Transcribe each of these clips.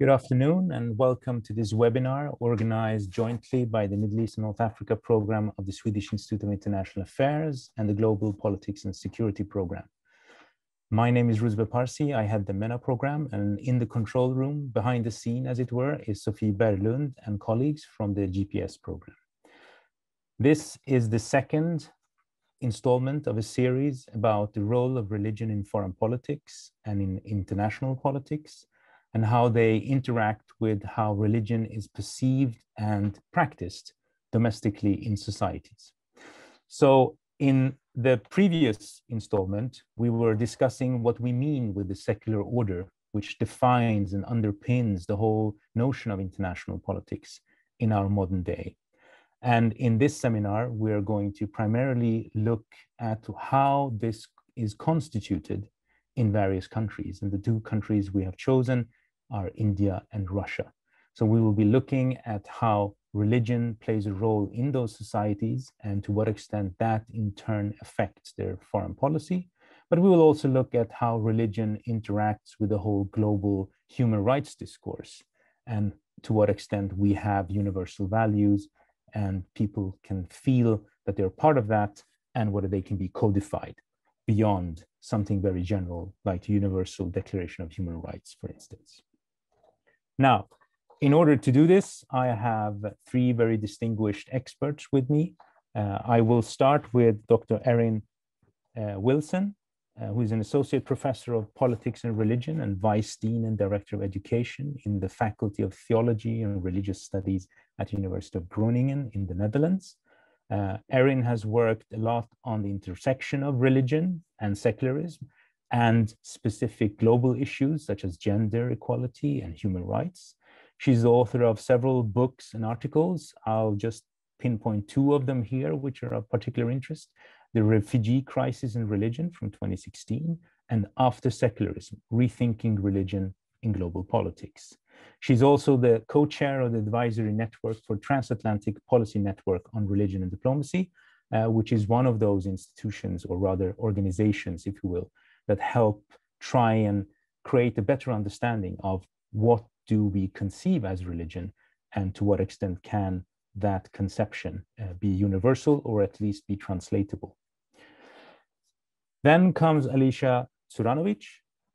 Good afternoon and welcome to this webinar organized jointly by the Middle East and North Africa program of the Swedish Institute of International Affairs and the Global Politics and Security program. My name is Rouzbeh Parsi. I head the MENA program and in the control room behind the scene, as it were, is Sophie Berlund and colleagues from the GPS program. This is the second installment of a series about the role of religion in foreign politics and in international politics and how they interact with how religion is perceived and practiced domestically in societies. So in the previous installment, we were discussing what we mean with the secular order, which defines and underpins the whole notion of international politics in our modern day. And in this seminar, we're going to primarily look at how this is constituted in various countries. And the two countries we have chosen are India and Russia. So we will be looking at how religion plays a role in those societies and to what extent that in turn affects their foreign policy. But we will also look at how religion interacts with the whole global human rights discourse and to what extent we have universal values and people can feel that they're part of that and whether they can be codified beyond something very general like the Universal Declaration of Human Rights, for instance. Now, in order to do this, I have three very distinguished experts with me. Uh, I will start with Dr. Erin uh, Wilson, uh, who is an associate professor of politics and religion and vice dean and director of education in the Faculty of Theology and Religious Studies at University of Groningen in the Netherlands. Uh, Erin has worked a lot on the intersection of religion and secularism and specific global issues such as gender equality and human rights. She's the author of several books and articles. I'll just pinpoint two of them here, which are of particular interest. The Refugee Crisis and Religion from 2016 and After Secularism, Rethinking Religion in Global Politics. She's also the co-chair of the advisory network for Transatlantic Policy Network on Religion and Diplomacy, uh, which is one of those institutions, or rather organizations, if you will, that help try and create a better understanding of what do we conceive as religion and to what extent can that conception uh, be universal or at least be translatable. Then comes Alicja Curanović,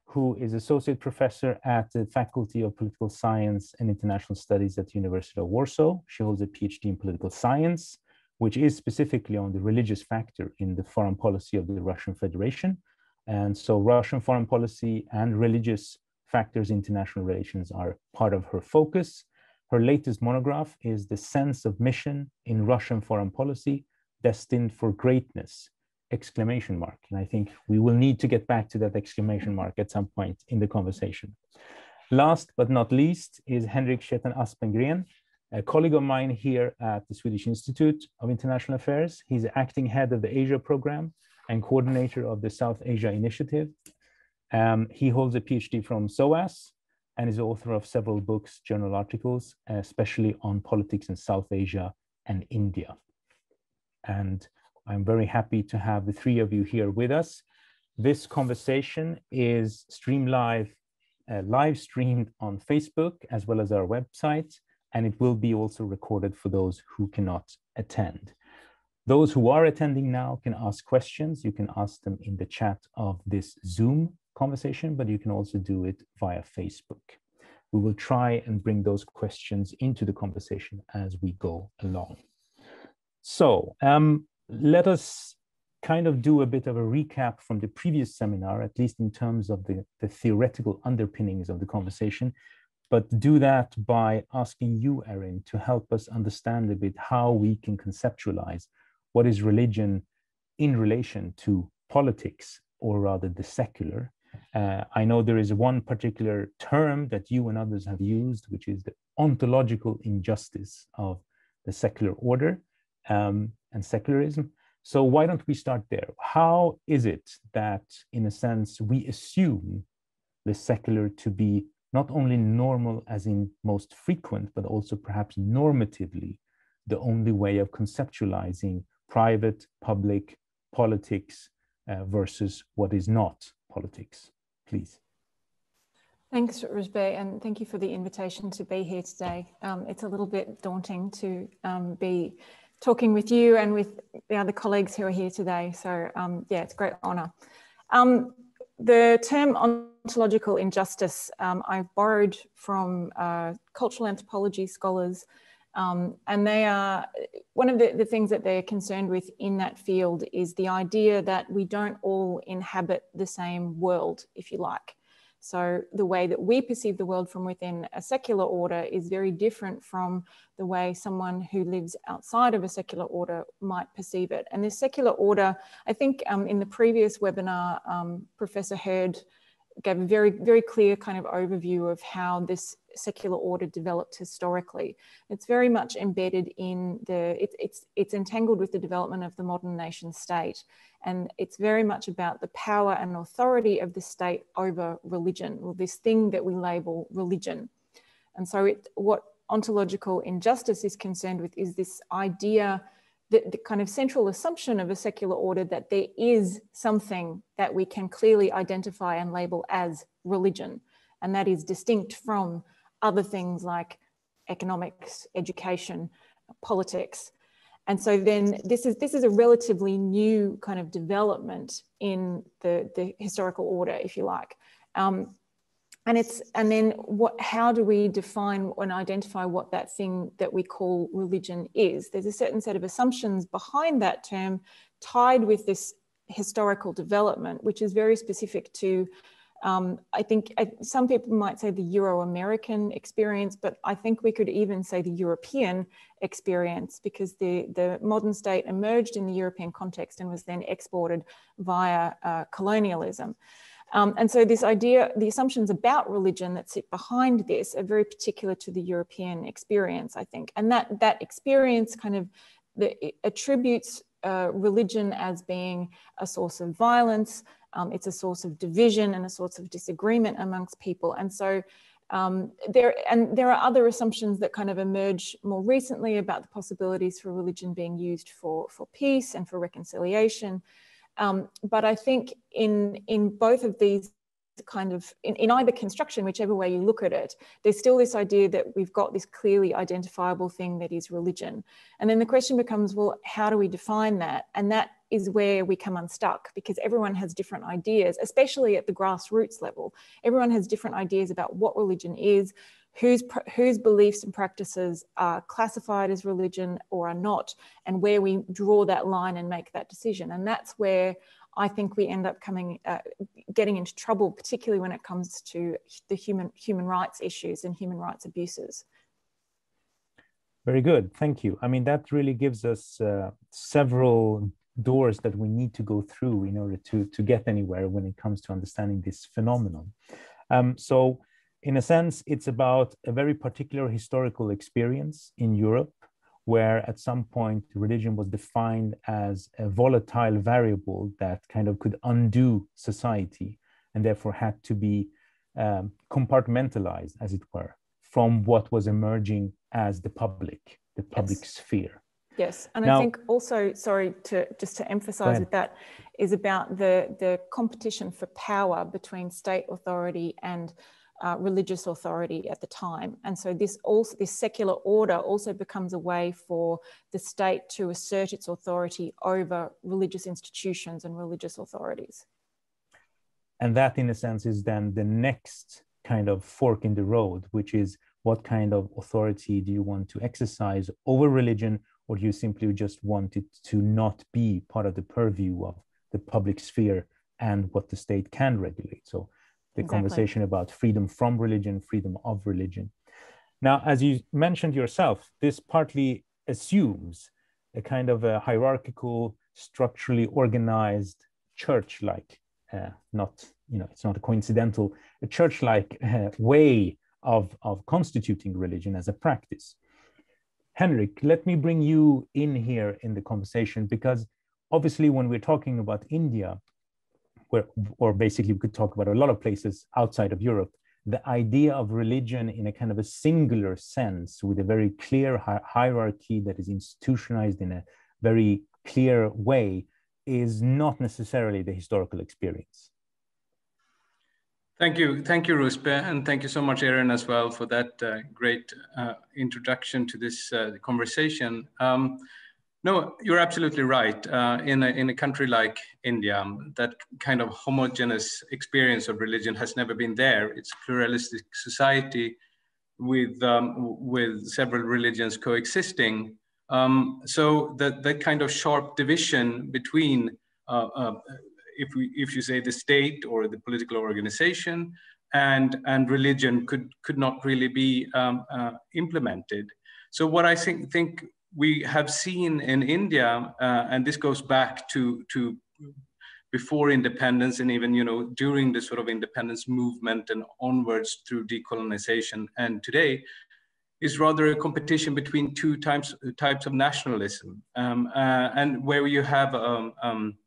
who is associate professor at the Faculty of Political Science and International Studies at the University of Warsaw. She holds a PhD in political science, which is specifically on the religious factor in the foreign policy of the Russian Federation, and so Russian foreign policy and religious factors in international relations are part of her focus. Her latest monograph is The Sense of Mission in Russian Foreign Policy, Destined for Greatness, exclamation mark. And I think we will need to get back to that exclamation mark at some point in the conversation. Last but not least is Henrik Chetan Aspengren, a colleague of mine here at the Swedish Institute of International Affairs. He's acting head of the Asia program and coordinator of the South Asia Initiative. Um, he holds a PhD from SOAS and is author of several books, journal articles, especially on politics in South Asia and India. And I'm very happy to have the three of you here with us. This conversation is stream live, uh, live streamed on Facebook as well as our website, and it will be also recorded for those who cannot attend. Those who are attending now can ask questions. You can ask them in the chat of this Zoom conversation, but you can also do it via Facebook. We will try and bring those questions into the conversation as we go along. So um, let us kind of do a bit of a recap from the previous seminar, at least in terms of the, the theoretical underpinnings of the conversation, but do that by asking you, Erin, to help us understand a bit how we can conceptualize what is religion in relation to politics, or rather the secular. Uh, I know there is one particular term that you and others have used, which is the ontological injustice of the secular order um, and secularism. So why don't we start there? How is it that, in a sense, we assume the secular to be not only normal as in most frequent, but also perhaps normatively the only way of conceptualizing private, public, politics uh, versus what is not politics, please. Thanks, Rouzbeh, and thank you for the invitation to be here today. Um, it's a little bit daunting to um, be talking with you and with the other colleagues who are here today. So um, yeah, it's a great honour. Um, the term ontological injustice um, I've borrowed from uh, cultural anthropology scholars um, and they are, one of the, the things that they're concerned with in that field is the idea that we don't all inhabit the same world, if you like. So the way that we perceive the world from within a secular order is very different from the way someone who lives outside of a secular order might perceive it. And this secular order, I think um, in the previous webinar, um, Professor Hurd gave a very, very clear kind of overview of how this secular order developed historically. It's very much embedded in the, it, it's, it's entangled with the development of the modern nation state. And it's very much about the power and authority of the state over religion, or this thing that we label religion. And so it, what ontological injustice is concerned with is this idea the, the, kind of central assumption of a secular order that there is something that we can clearly identify and label as religion, and that is distinct from other things like economics, education, politics. And so then this is this is a relatively new kind of development in the, the historical order, if you like. Um, and it's and then what how do we define and identify what that thing that we call religion is there's a certain set of assumptions behind that term tied with this historical development which is very specific to um, I think I, some people might say the Euro-American experience, but I think we could even say the European experience because the, the modern state emerged in the European context and was then exported via uh, colonialism. Um, and so this idea, the assumptions about religion that sit behind this are very particular to the European experience, I think. And that, that experience kind of the, attributes uh, religion as being a source of violence, um, it's a source of division and a source of disagreement amongst people. And so um, there and there are other assumptions that kind of emerge more recently about the possibilities for religion being used for, for peace and for reconciliation. Um, but I think in, in both of these kind of, in, in either construction, whichever way you look at it, there's still this idea that we've got this clearly identifiable thing that is religion. And then the question becomes, well, how do we define that? And that is where we come unstuck because everyone has different ideas, especially at the grassroots level. Everyone has different ideas about what religion is, whose, whose beliefs and practices are classified as religion or are not, and where we draw that line and make that decision. And that's where I think we end up coming, uh, getting into trouble, particularly when it comes to the human, human rights issues and human rights abuses. Very good, thank you. I mean, that really gives us uh, several doors that we need to go through in order to, to get anywhere when it comes to understanding this phenomenon. Um, so in a sense, it's about a very particular historical experience in Europe, where at some point religion was defined as a volatile variable that kind of could undo society and therefore had to be um, compartmentalized, as it were, from what was emerging as the public, the public yes. sphere. Yes, and now, I think also, sorry to just to emphasize with that, is about the the competition for power between state authority and uh, religious authority at the time. And so this also this secular order also becomes a way for the state to assert its authority over religious institutions and religious authorities. And that in a sense is then the next kind of fork in the road, which is what kind of authority do you want to exercise over religion, or you simply just want it to not be part of the purview of the public sphere and what the state can regulate? So the exactly. conversation about freedom from religion, freedom of religion. Now, as you mentioned yourself, this partly assumes a kind of a hierarchical, structurally organized church-like, uh, not, you know, it's not a coincidental, a church-like uh, way of, of constituting religion as a practice. Henrik, let me bring you in here in the conversation because obviously when we're talking about India, where, or basically we could talk about a lot of places outside of Europe, the idea of religion in a kind of a singular sense with a very clear hi hierarchy that is institutionalized in a very clear way is not necessarily the historical experience. Thank you. Thank you, Rouzbeh. And thank you so much, Erin, as well, for that uh, great uh, introduction to this uh, conversation. Um, no, you're absolutely right. Uh, in, a, in a country like India, um, that kind of homogeneous experience of religion has never been there. It's a pluralistic society with, um, with several religions coexisting. Um, so that, that kind of sharp division between uh, uh, if we if you say the state or the political organization and and religion could could not really be um, uh, implemented. So what I think think we have seen in India, uh, and this goes back to to before independence and even you know during the sort of independence movement and onwards through decolonization and today is rather a competition between two types types of nationalism um, uh, and where you have um, um,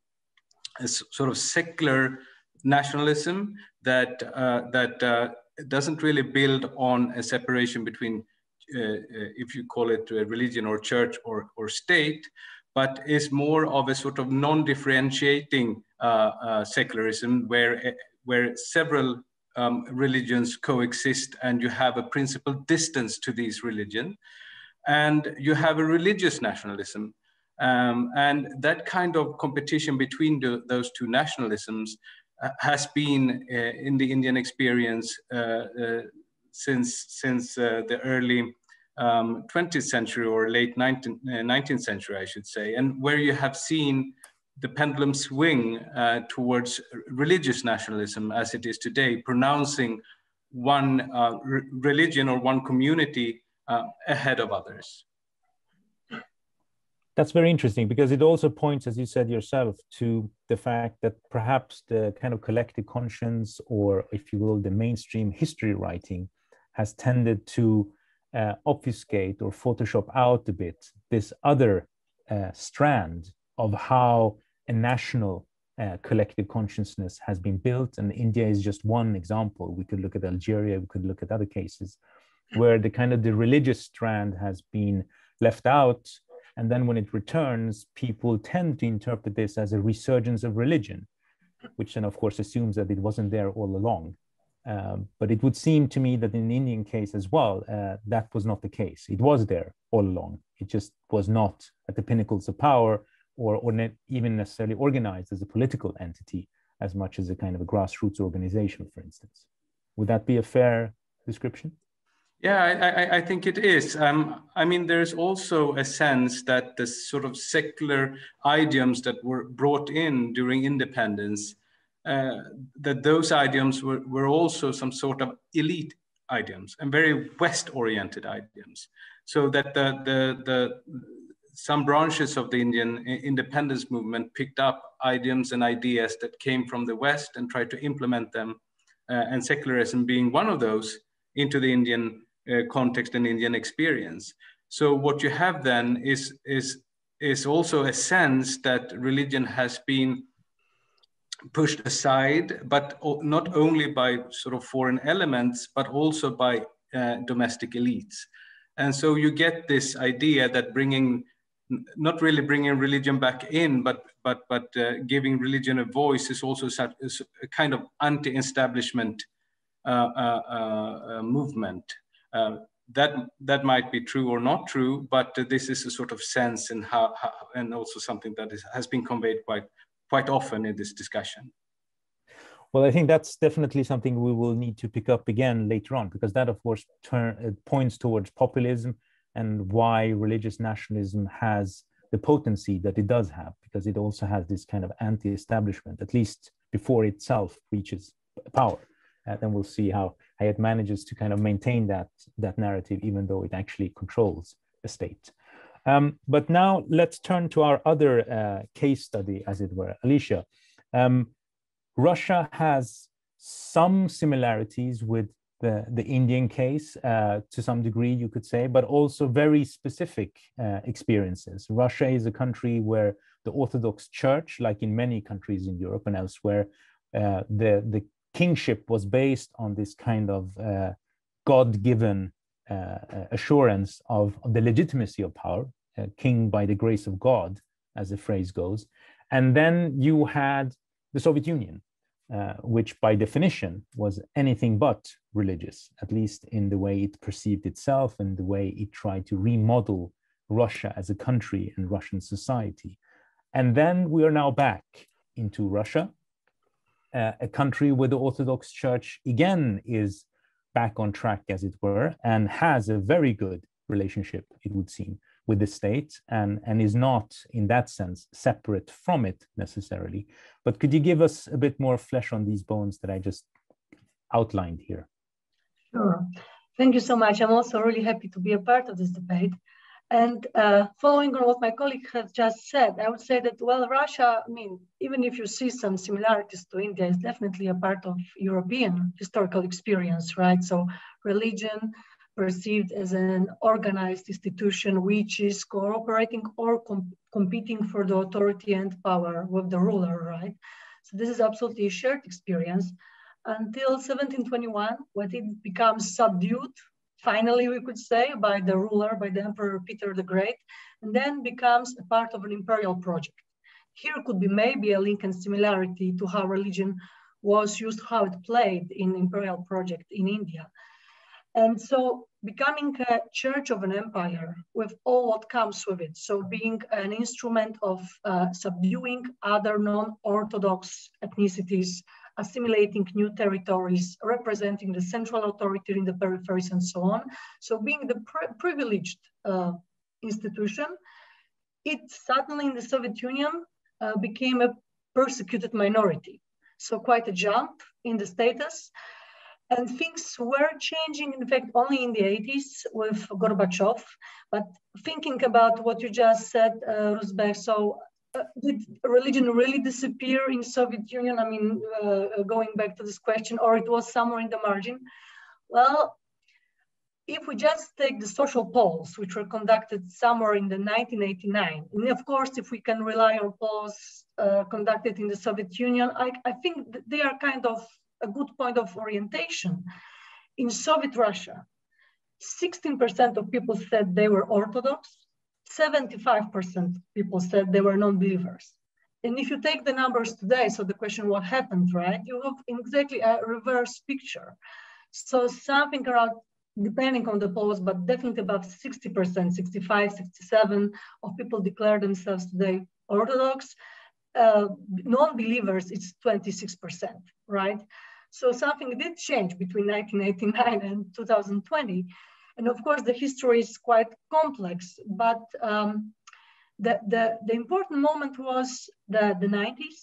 sort of secular nationalism that uh, that uh, doesn't really build on a separation between, uh, if you call it a religion or church or or state, but is more of a sort of non-differentiating secularism where where several um, religions coexist and you have a principal distance to these religions and you have a religious nationalism um, and that kind of competition between the, those two nationalisms uh, has been uh, in the Indian experience uh, uh since, since uh, the early um, 20th century or late 19th, 19th, uh, century, I should say, and where you have seen the pendulum swing towards religious nationalism as it is today, pronouncing one re religion or one community ahead of others that's very interesting because it also points, as you said yourself, to the fact that perhaps the kind of collective conscience, or if you will, the mainstream history writing, has tended to uh, obfuscate or Photoshop out a bit this other uh, strand of how a national uh, collective consciousness has been built. And India is just one example. We could look at Algeria, we could look at other cases where the kind of the religious strand has been left out and then when it returns, people tend to interpret this as a resurgence of religion, which then, of course, assumes that it wasn't there all along. Um, but it would seem to me that in the Indian case as well, uh, that was not the case. It was there all along. It just was not at the pinnacles of power or, or ne even necessarily organized as a political entity as much as a kind of a grassroots organization, for instance. Would that be a fair description? Yeah, I, I, think it is. Um, I mean, there's also a sense that the sort of secular idioms that were brought in during independence, uh, that those idioms were, were also some sort of elite idioms and very West-oriented idioms. So that the, the, the, some branches of the Indian independence movement picked up idioms and ideas that came from the West and tried to implement them, uh, and secularism being one of those, into the Indian uh, context and Indian experience. So what you have then is, is, is also a sense that religion has been pushed aside, but not only by sort of foreign elements, but also by uh, domestic elites. And so you get this idea that bringing, not really bringing religion back in, but but but uh, giving religion a voice is also such, is a kind of anti-establishment uh, uh, uh movement. Uh, that that might be true or not true, but this is a sort of sense and how, how and also something that is, has been conveyed quite quite often in this discussion. Well, I think that's definitely something we will need to pick up again later on, because that, of course, turn, uh, points towards populism and why religious nationalism has the potency that it does have, because it also has this kind of anti-establishment, at least before itself reaches power. Uh, then we'll see how it manages to kind of maintain that, that narrative, even though it actually controls a state. Um, but now let's turn to our other uh, case study, as it were. Alicja, um, Russia has some similarities with the, the Indian case uh, to some degree, you could say, but also very specific uh, experiences. Russia is a country where the Orthodox Church, like in many countries in Europe and elsewhere, uh, the, the kingship was based on this kind of uh, God-given uh, uh, assurance of, of, the legitimacy of power, king by the grace of God, as the phrase goes. And then you had the Soviet Union, uh, which by definition was anything but religious, at least in the way it perceived itself and the way it tried to remodel Russia as a country and Russian society. And then we are now back into Russia, uh, a country where the Orthodox Church again is back on track, as it were, and has a very good relationship, it would seem, with the state and, and is not, in that sense, separate from it necessarily. But could you give us a bit more flesh on these bones that I just outlined here? Sure. Thank you so much. I'm also really happy to be a part of this debate. And uh, following on what my colleague has just said, I would say that, well, Russia, I mean, even if you see some similarities to India, is definitely a part of European historical experience, right? So religion perceived as an organized institution which is cooperating or com competing for the authority and power with the ruler, right? So this is absolutely a shared experience until 1721, when it becomes subdued finally we could say, by the ruler, by the Emperor Peter the Great, and then becomes a part of an imperial project. Here could be maybe a link and similarity to how religion was used, how it played in imperial project in India. And so becoming a church of an empire with all what comes with it. So being an instrument of uh, subduing other non-Orthodox ethnicities, assimilating new territories, representing the central authority in the peripheries and so on. So being the pri privileged uh, institution, it suddenly in the Soviet Union uh, became a persecuted minority. So quite a jump in the status. And things were changing, in fact, only in the 80s with Gorbachev. But thinking about what you just said, uh, Rouzbeh, so uh, did religion really disappear in Soviet Union? I mean, uh, going back to this question, or it was somewhere in the margin? Well, if we just take the social polls, which were conducted somewhere in the 1989, and of course, if we can rely on polls uh, conducted in the Soviet Union, I, I think they are kind of a good point of orientation. In Soviet Russia, 16% of people said they were Orthodox, 75% people said they were non-believers. And if you take the numbers today, so the question what happened, right? You have exactly a reverse picture. So something around, depending on the polls, but definitely about 60%, 65, 67 of people declare themselves today Orthodox. Uh, non-believers, it's 26%, right? So something did change between 1989 and 2020. And of course, the history is quite complex, but um, the, the, the, important moment was the, the 90s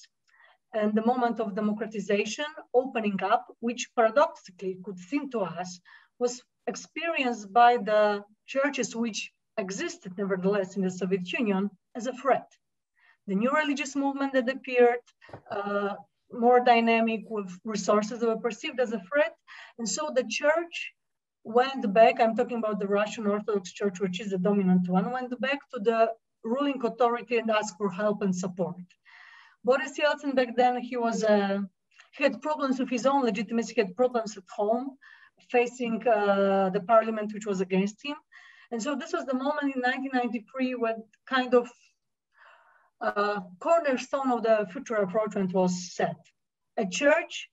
and the moment of democratization, opening up, which paradoxically could seem to us was experienced by the churches which existed nevertheless in the Soviet Union as a threat. The new religious movement that appeared, uh, more dynamic with resources that were perceived as a threat. And so the church went back, I'm talking about the Russian Orthodox Church, which is the dominant one, went back to the ruling authority and asked for help and support. Boris Yeltsin back then, he was, uh, he had problems with his own legitimacy, he had problems at home, facing uh, the parliament which was against him. And so this was the moment in 1993 when kind of uh, cornerstone of the future approachment was set. A church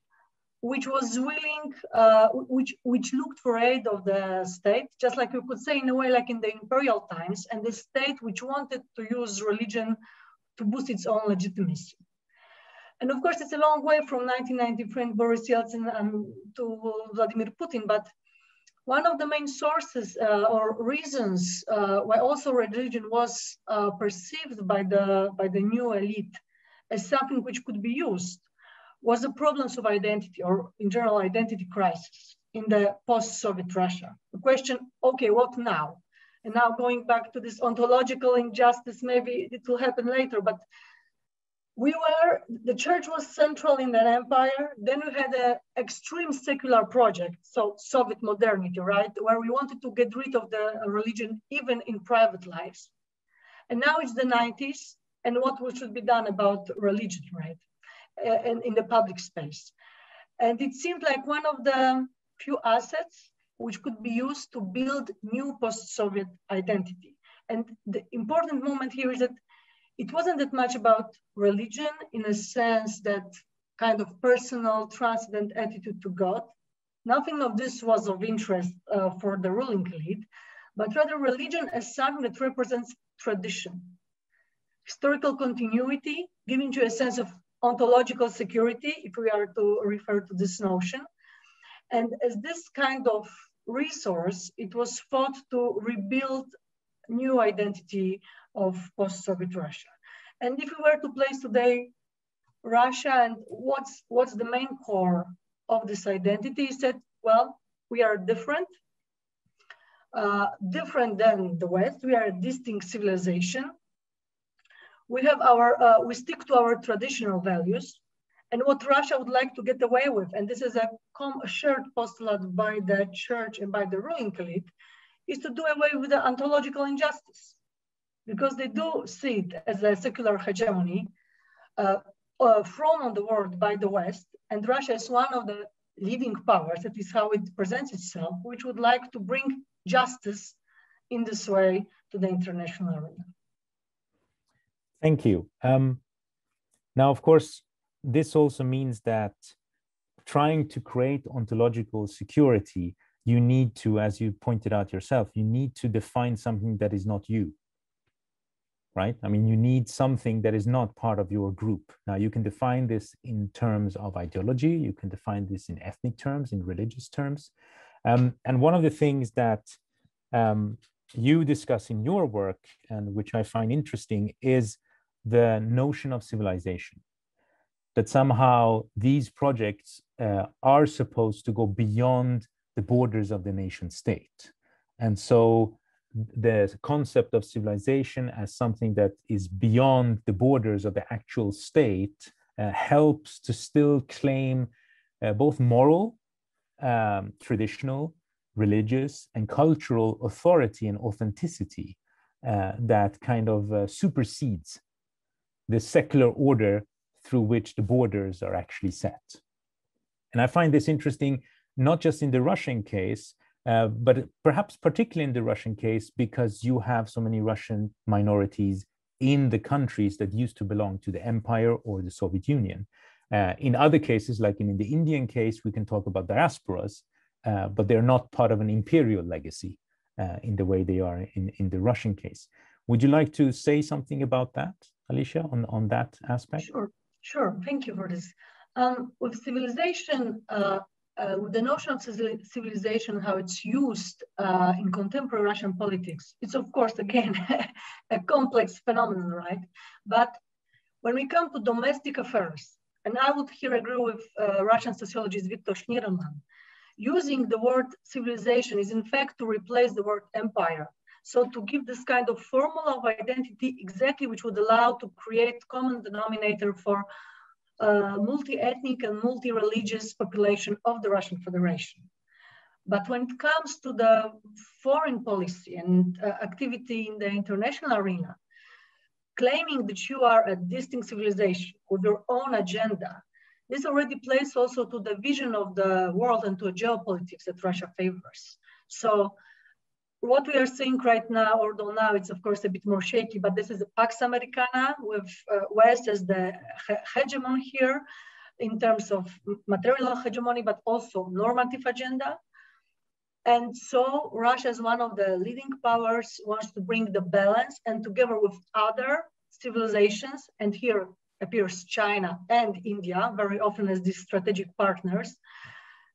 which was willing, uh, which, which looked for aid of the state, just like you could say in a way like in the imperial times, and the state which wanted to use religion to boost its own legitimacy. And of course, it's a long way from 1993 and Boris Yeltsin um, to Vladimir Putin, but one of the main sources uh, or reasons uh, why also religion was uh, perceived by the, by the new elite as something which could be used was the problems of identity or in general identity crisis in the post-Soviet Russia. The question, okay, what now? And now going back to this ontological injustice, maybe it will happen later, but we were, the church was central in that empire. Then we had an extreme secular project, so Soviet modernity, right? Where we wanted to get rid of the religion even in private lives. And now it's the 90s, and what we should be done about religion, right? And in the public space. And it seemed like one of the few assets which could be used to build new post-Soviet identity. And the important moment here is that it wasn't that much about religion in a sense that kind of personal, transcendent attitude to God. Nothing of this was of interest uh, for the ruling elite, but rather religion as something that represents tradition, historical continuity, giving you a sense of ontological security, if we are to refer to this notion. And as this kind of resource, it was thought to rebuild new identity of post-Soviet Russia. And if we were to place today Russia and what's, what's the main core of this identity is that, well, we are different, uh, different than the West. We are a distinct civilization. We have our, uh, we stick to our traditional values and what Russia would like to get away with, and this is a, shared postulate by the church and by the ruling elite, is to do away with the ontological injustice because they do see it as a secular hegemony uh, uh, thrown on the world by the West, and Russia is one of the leading powers, that is how it presents itself, which would like to bring justice in this way to the international arena. Thank you. Um, now, of course, this also means that trying to create ontological security, you need to, as you pointed out yourself, you need to define something that is not you right? I mean, you need something that is not part of your group. Now, you can define this in terms of ideology, you can define this in ethnic terms, in religious terms. Um, and one of the things that um, you discuss in your work, and which I find interesting, is the notion of civilization. That somehow these projects uh, are supposed to go beyond the borders of the nation state. And so the concept of civilization as something that is beyond the borders of the actual state uh, helps to still claim uh, both moral, um, traditional, religious, and cultural authority and authenticity uh, that kind of uh, supersedes the secular order through which the borders are actually set. And I find this interesting, not just in the Russian case, uh, but perhaps particularly in the Russian case, because you have so many Russian minorities in the countries that used to belong to the empire or the Soviet Union. Uh, in other cases, like in, in, the Indian case, we can talk about diasporas, uh, but they're not part of an imperial legacy uh, in the way they are in, in the Russian case. Would you like to say something about that, Alicja, on, on that aspect? Sure, sure. Thank you for this. Um, with civilization, uh, uh, the notion of civilization, how it's used uh, in contemporary Russian politics, it's of course, again, a complex phenomenon, right? But when we come to domestic affairs, and I would here agree with uh, Russian sociologist Viktor Shnirelman, using the word civilization is in fact to replace the word empire. So to give this kind of formula of identity exactly which would allow to create common denominator for uh, multi-ethnic and multi-religious population of the Russian Federation. But when it comes to the foreign policy and uh, activity in the international arena, claiming that you are a distinct civilization with your own agenda, this already plays also to the vision of the world and to geopolitics that Russia favors. So what we are seeing right now, although now it's of course a bit more shaky, but this is a Pax Americana with uh, West as the he hegemon here in terms of material hegemony, but also normative agenda. And so Russia as one of the leading powers wants to bring the balance and together with other civilizations, and here appears China and India very often as these strategic partners,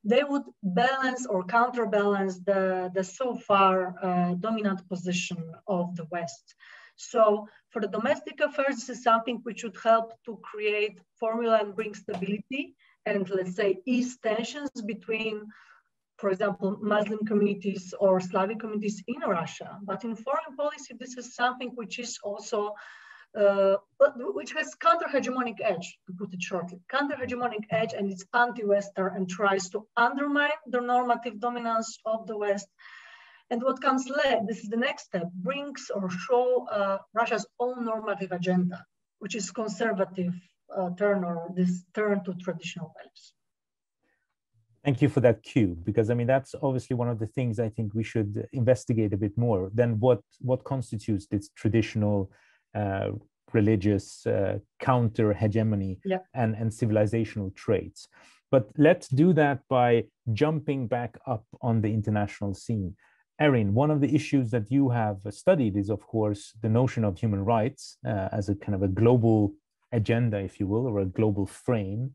they would balance or counterbalance the, the so far uh, dominant position of the West. So for the domestic affairs, this is something which would help to create formula and bring stability and let's say ease tensions between, for example, Muslim communities or Slavic communities in Russia. But in foreign policy, this is something which is also uh, but which has counter-hegemonic edge, to put it shortly. Counter-hegemonic edge and it's anti-Western and tries to undermine the normative dominance of the West. And what comes later, this is the next step, brings or show uh, Russia's own normative agenda, which is conservative uh, turn or this turn to traditional values. Thank you for that cue, because I mean that's obviously one of the things I think we should investigate a bit more. Then what what constitutes this traditional uh, religious uh, counter hegemony yeah. and, and civilizational traits. But let's do that by jumping back up on the international scene. Erin, one of the issues that you have studied is, of course, the notion of human rights uh, as a kind of a global agenda, if you will, or a global frame.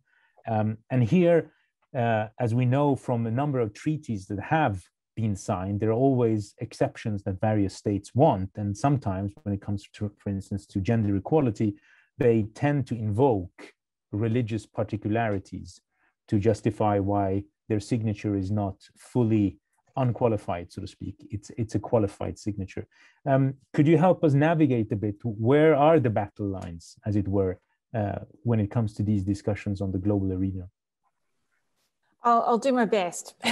Um, and here, uh, as we know from a number of treaties that have been signed, there are always exceptions that various states want. And sometimes, when it comes to, for instance, to gender equality, they tend to invoke religious particularities to justify why their signature is not fully unqualified, so to speak. It's it's a qualified signature. Um, could you help us navigate a bit? Where are the battle lines, as it were, uh, when it comes to these discussions on the global arena? I'll, I'll do my best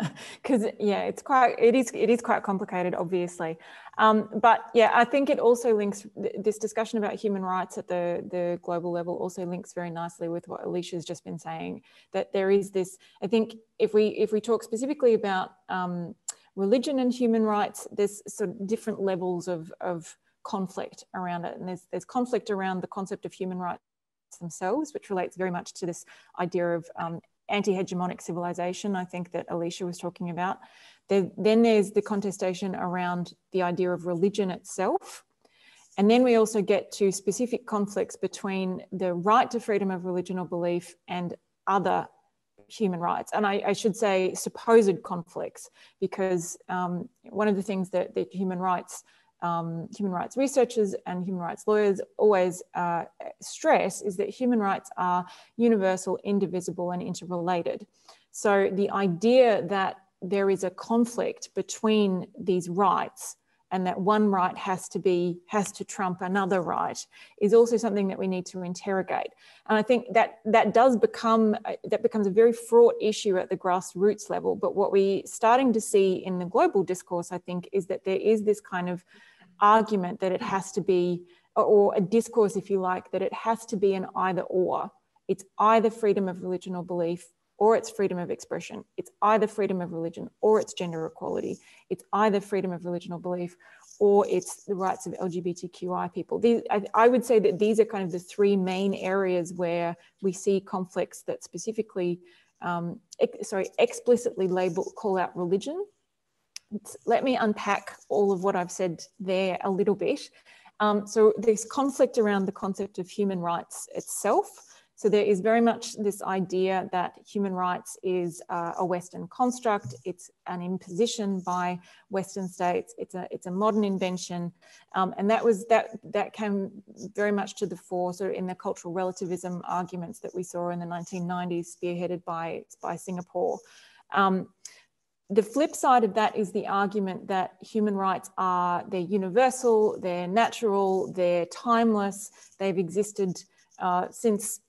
because yeah, it's quite it is it is quite complicated, obviously. Um, but yeah, I think it also links this discussion about human rights at the the global level also links very nicely with what Alicja's just been saying. That there is this. I think if we if we talk specifically about um, religion and human rights, there's sort of different levels of of conflict around it, and there's there's conflict around the concept of human rights themselves, which relates very much to this idea of um, anti-hegemonic civilization, I think that Alicja was talking about. There, then there's the contestation around the idea of religion itself. And then we also get to specific conflicts between the right to freedom of religion or belief and other human rights. And I, I should say supposed conflicts, because um, one of the things that, that human rights um, human rights researchers and human rights lawyers always uh, stress is that human rights are universal, indivisible, and interrelated. So the idea that there is a conflict between these rights and that one right has to be has to trump another right is also something that we need to interrogate and i think that that does become that becomes a very fraught issue at the grassroots level but what we're starting to see in the global discourse i think is that there is this kind of argument that it has to be, or a discourse, if you like, that it has to be an either or. It's either freedom of religion or belief or it's freedom of expression. It's either freedom of religion or it's gender equality. It's either freedom of religion or belief or it's the rights of LGBTQI people. These, I, I, would say that these are kind of the three main areas where we see conflicts that specifically, um, sorry, explicitly label, call out religion let me unpack all of what I've said there a little bit. Um, so there's conflict around the concept of human rights itself. So there is very much this idea that human rights is uh, a Western construct. It's an imposition by Western states. It's a it's a modern invention, um, and that was that that came very much to the fore, sort of in the cultural relativism arguments that we saw in the 1990s, spearheaded by by Singapore. Um, the flip side of that is the argument that human rights are they're universal, they're natural, they're timeless, they've existed uh, since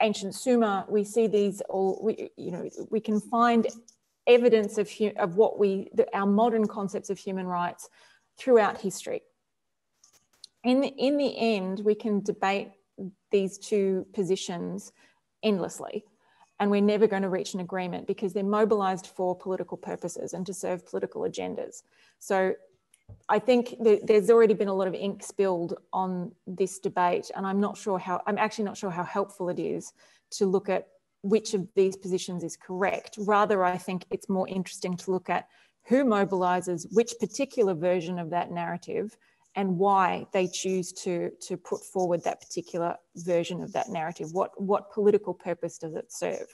ancient Sumer. We see these all, we, you know, we can find evidence of, of what we, the, our modern concepts of human rights throughout history. In the, in the end, we can debate these two positions endlessly and we're never going to reach an agreement because they're mobilized for political purposes and to serve political agendas. So I think there's already been a lot of ink spilled on this debate, and I'm not sure how, I'm actually not sure how helpful it is to look at which of these positions is correct. Rather, I think it's more interesting to look at who mobilizes which particular version of that narrative and why they choose to, to put forward that particular version of that narrative. What, what political purpose does it serve?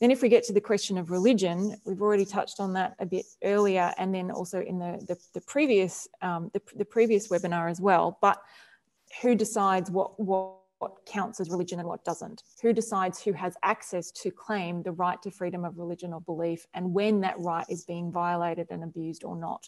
Then if we get to the question of religion, we've already touched on that a bit earlier and then also in the, the, the previous, um, the, the previous webinar as well, but who decides what, what, what counts as religion and what doesn't? Who decides who has access to claim the right to freedom of religion or belief and when that right is being violated and abused or not?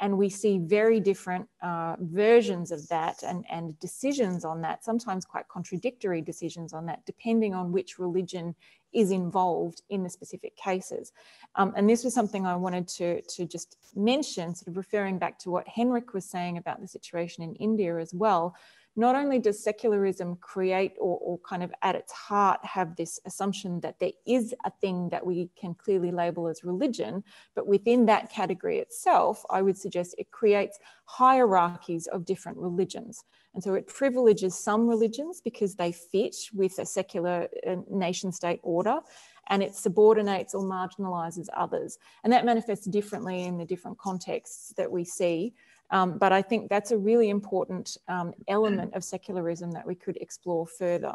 And we see very different uh, versions of that and, and decisions on that, sometimes quite contradictory decisions on that, depending on which religion is involved in the specific cases. Um, and this was something I wanted to, to just mention, sort of referring back to what Henrik was saying about the situation in India as well, not only does secularism create or, or kind of at its heart have this assumption that there is a thing that we can clearly label as religion, but within that category itself, I would suggest it creates hierarchies of different religions. And so it privileges some religions because they fit with a secular uh, nation state order and it subordinates or marginalizes others. And that manifests differently in the different contexts that we see. Um, but I think that's a really important um, element of secularism that we could explore further.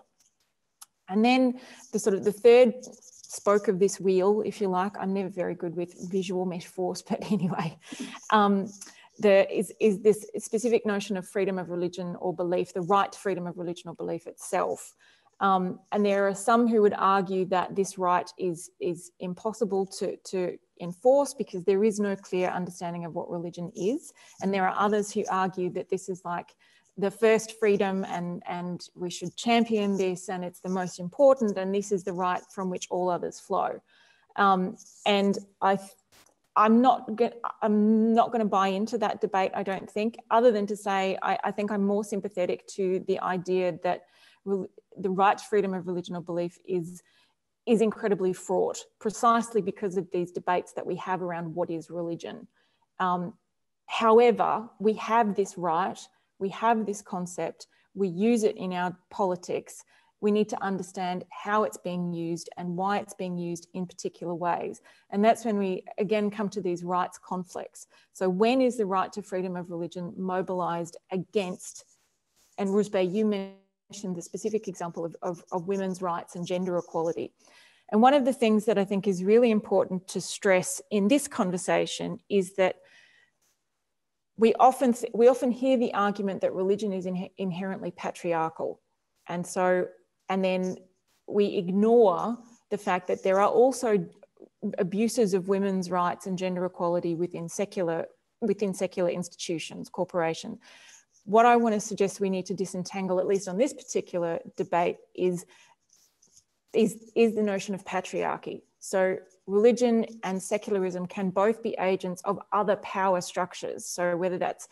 And then the sort of the third spoke of this wheel, if you like. I'm never very good with visual metaphors, but anyway, um, there is, is this specific notion of freedom of religion or belief, the right to freedom of religion or belief itself. Um, and there are some who would argue that this right is, is impossible to, to enforce because there is no clear understanding of what religion is. And there are others who argue that this is like the first freedom and, and we should champion this and it's the most important and this is the right from which all others flow. Um, and I, I'm not, I'm not going to buy into that debate, I don't think, other than to say I, I think I'm more sympathetic to the idea that the right to freedom of religion or belief is is incredibly fraught precisely because of these debates that we have around what is religion. Um, however, we have this right, we have this concept, we use it in our politics. We need to understand how it's being used and why it's being used in particular ways. And that's when we again come to these rights conflicts. So, when is the right to freedom of religion mobilized against? And Rouzbeh, you mentioned mentioned the specific example of, of, of women's rights and gender equality. And one of the things that I think is really important to stress in this conversation is that we often, we often hear the argument that religion is in, inherently patriarchal. And so, and then we ignore the fact that there are also abuses of women's rights and gender equality within secular, within secular institutions, corporations what I want to suggest we need to disentangle, at least on this particular debate, is, is, is the notion of patriarchy. So religion and secularism can both be agents of other power structures. So whether that's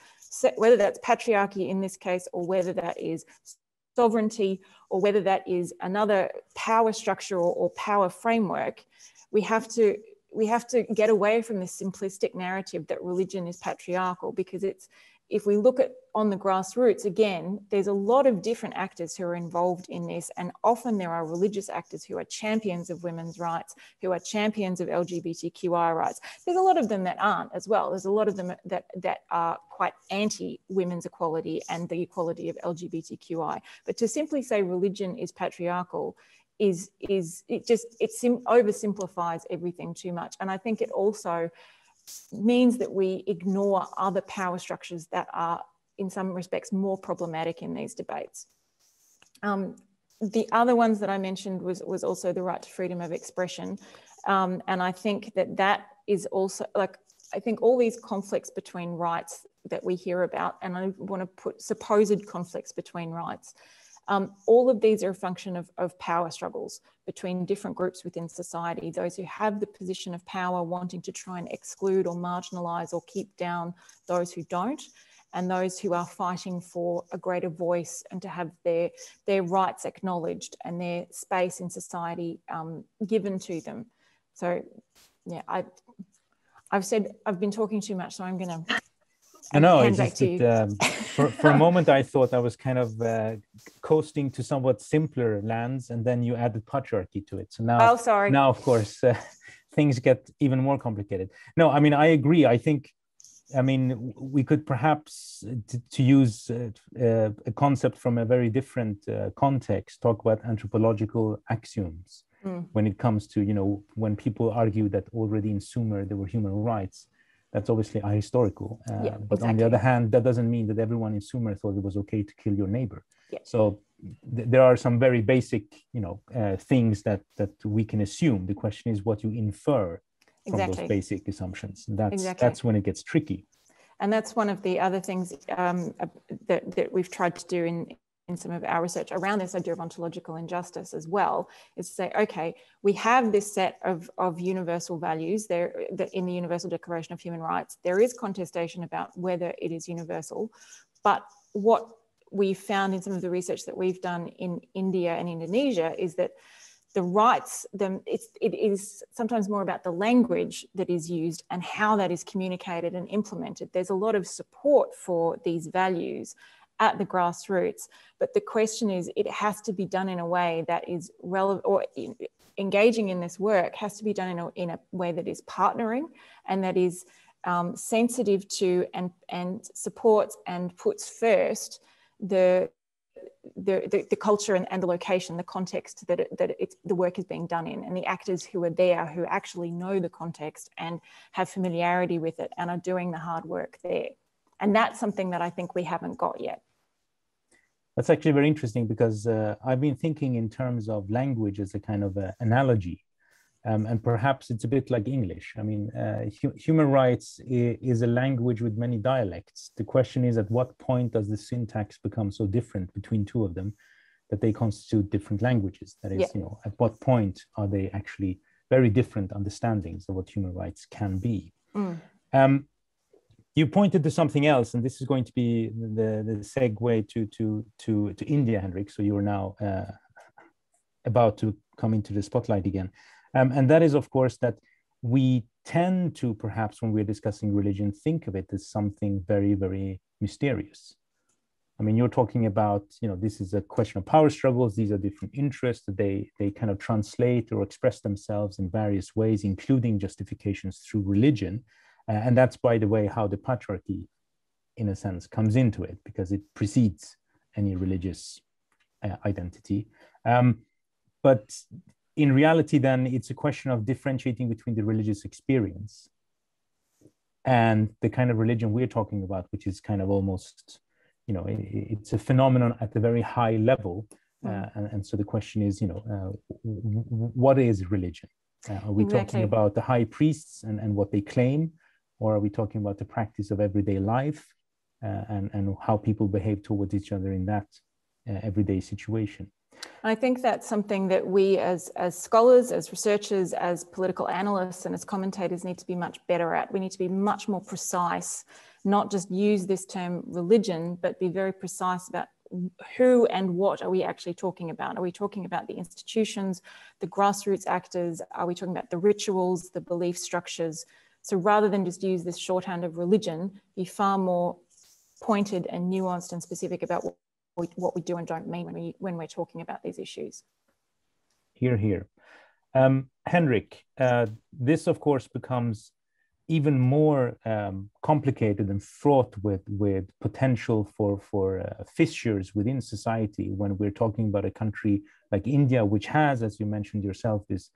whether that's patriarchy in this case, or whether that is sovereignty, or whether that is another power structure or, or power framework, we have to we have to get away from this simplistic narrative that religion is patriarchal because it's if we look at on the grassroots, again, there's a lot of different actors who are involved in this, and often there are religious actors who are champions of women's rights, who are champions of LGBTQI rights. There's a lot of them that aren't as well. There's a lot of them that, that are quite anti women's equality and the equality of LGBTQI. But to simply say religion is patriarchal is, is it just, it sim- oversimplifies everything too much. And I think it also means that we ignore other power structures that are, in some respects, more problematic in these debates. Um, the other ones that I mentioned was, was also the right to freedom of expression. Um, and I think that that is also like, I think all these conflicts between rights that we hear about, and I want to put supposed conflicts between rights, um, all of these are a function of, of power struggles between different groups within society, those who have the position of power wanting to try and exclude or marginalize or keep down those who don't, and those who are fighting for a greater voice and to have their, their rights acknowledged and their space in society um, given to them. So yeah, I, I've said, I've been talking too much, so I'm gonna I know. It's just that, um, for, for a moment, I thought I was kind of uh, coasting to somewhat simpler lands, and then you added patriarchy to it. So now, oh, sorry. Now, of course, uh, things get even more complicated. No, I mean, I agree. I think, I mean, we could perhaps, uh, to, to use uh, uh, a concept from a very different uh, context, talk about anthropological axioms mm. when it comes to, you know, when people argue that already in Sumer there were human rights that's obviously ahistorical. Uh, yeah, but exactly. on the other hand, that doesn't mean that everyone in Sumer thought it was okay to kill your neighbor. Yeah. So th- there are some very basic, you know, uh, things that that we can assume. The question is what you infer from exactly. those basic assumptions. And that's exactly. that's when it gets tricky. And that's one of the other things um, that, that we've tried to do in in some of our research around this idea of ontological injustice as well is to say okay we have this set of, of universal values there in the universal declaration of human rights there is contestation about whether it is universal but what we found in some of the research that we've done in India and Indonesia is that the rights, them it's, it is sometimes more about the language that is used and how that is communicated and implemented. There's a lot of support for these values at the grassroots, but the question is, it has to be done in a way that is relevant or in, engaging in this work has to be done in a, in a way that is partnering and that is um, sensitive to and, and supports and puts first the the, the, the, culture and, and, the location, the context that, it, that it's, the work is being done in, and the actors who are there who actually know the context and have familiarity with it and are doing the hard work there. And that's something that I think we haven't got yet. That's actually very interesting because uh, I've been thinking in terms of language as a kind of a analogy. Um, and perhaps it's a bit like English. I mean, uh, hu human rights is a language with many dialects. The question is, at what point does the syntax become so different between two of them that they constitute different languages? That is, yeah. you know, at what point are they actually very different understandings of what human rights can be? Mm. Um, you pointed to something else, and this is going to be the, the segue to, to, to, to India, Henrik. So you are now uh, about to come into the spotlight again. Um, and that is, of course, that we tend to perhaps when we're discussing religion, think of it as something very, very mysterious. I mean, you're talking about, you know, this is a question of power struggles. These are different interests. They they kind of translate or express themselves in various ways, including justifications through religion. Uh, and that's, by the way, how the patriarchy, in a sense, comes into it, because it precedes any religious uh, identity. Um, but in reality, then, it's a question of differentiating between the religious experience and the kind of religion we're talking about, which is kind of almost, you know, it, it's a phenomenon at a very high level. Uh, mm. and, and, so the question is, you know, uh, what is religion? Uh, are we exactly. talking about the high priests and, and what they claim? Or are we talking about the practice of everyday life uh, and, and how people behave towards each other in that uh, everyday situation? I think that's something that we as, as scholars, as researchers, as political analysts, and as commentators need to be much better at. We need to be much more precise, not just use this term religion, but be very precise about who and what are we actually talking about? Are we talking about the institutions, the grassroots actors? Are we talking about the rituals, the belief structures? So rather than just use this shorthand of religion, be far more pointed and nuanced and specific about what we, what we do and don't mean when, we, when we're talking about these issues. Here, here. Um, Henrik, uh, this of course becomes even more um, complicated and fraught with, with potential for, for uh, fissures within society when we're talking about a country like India, which has, as you mentioned yourself, this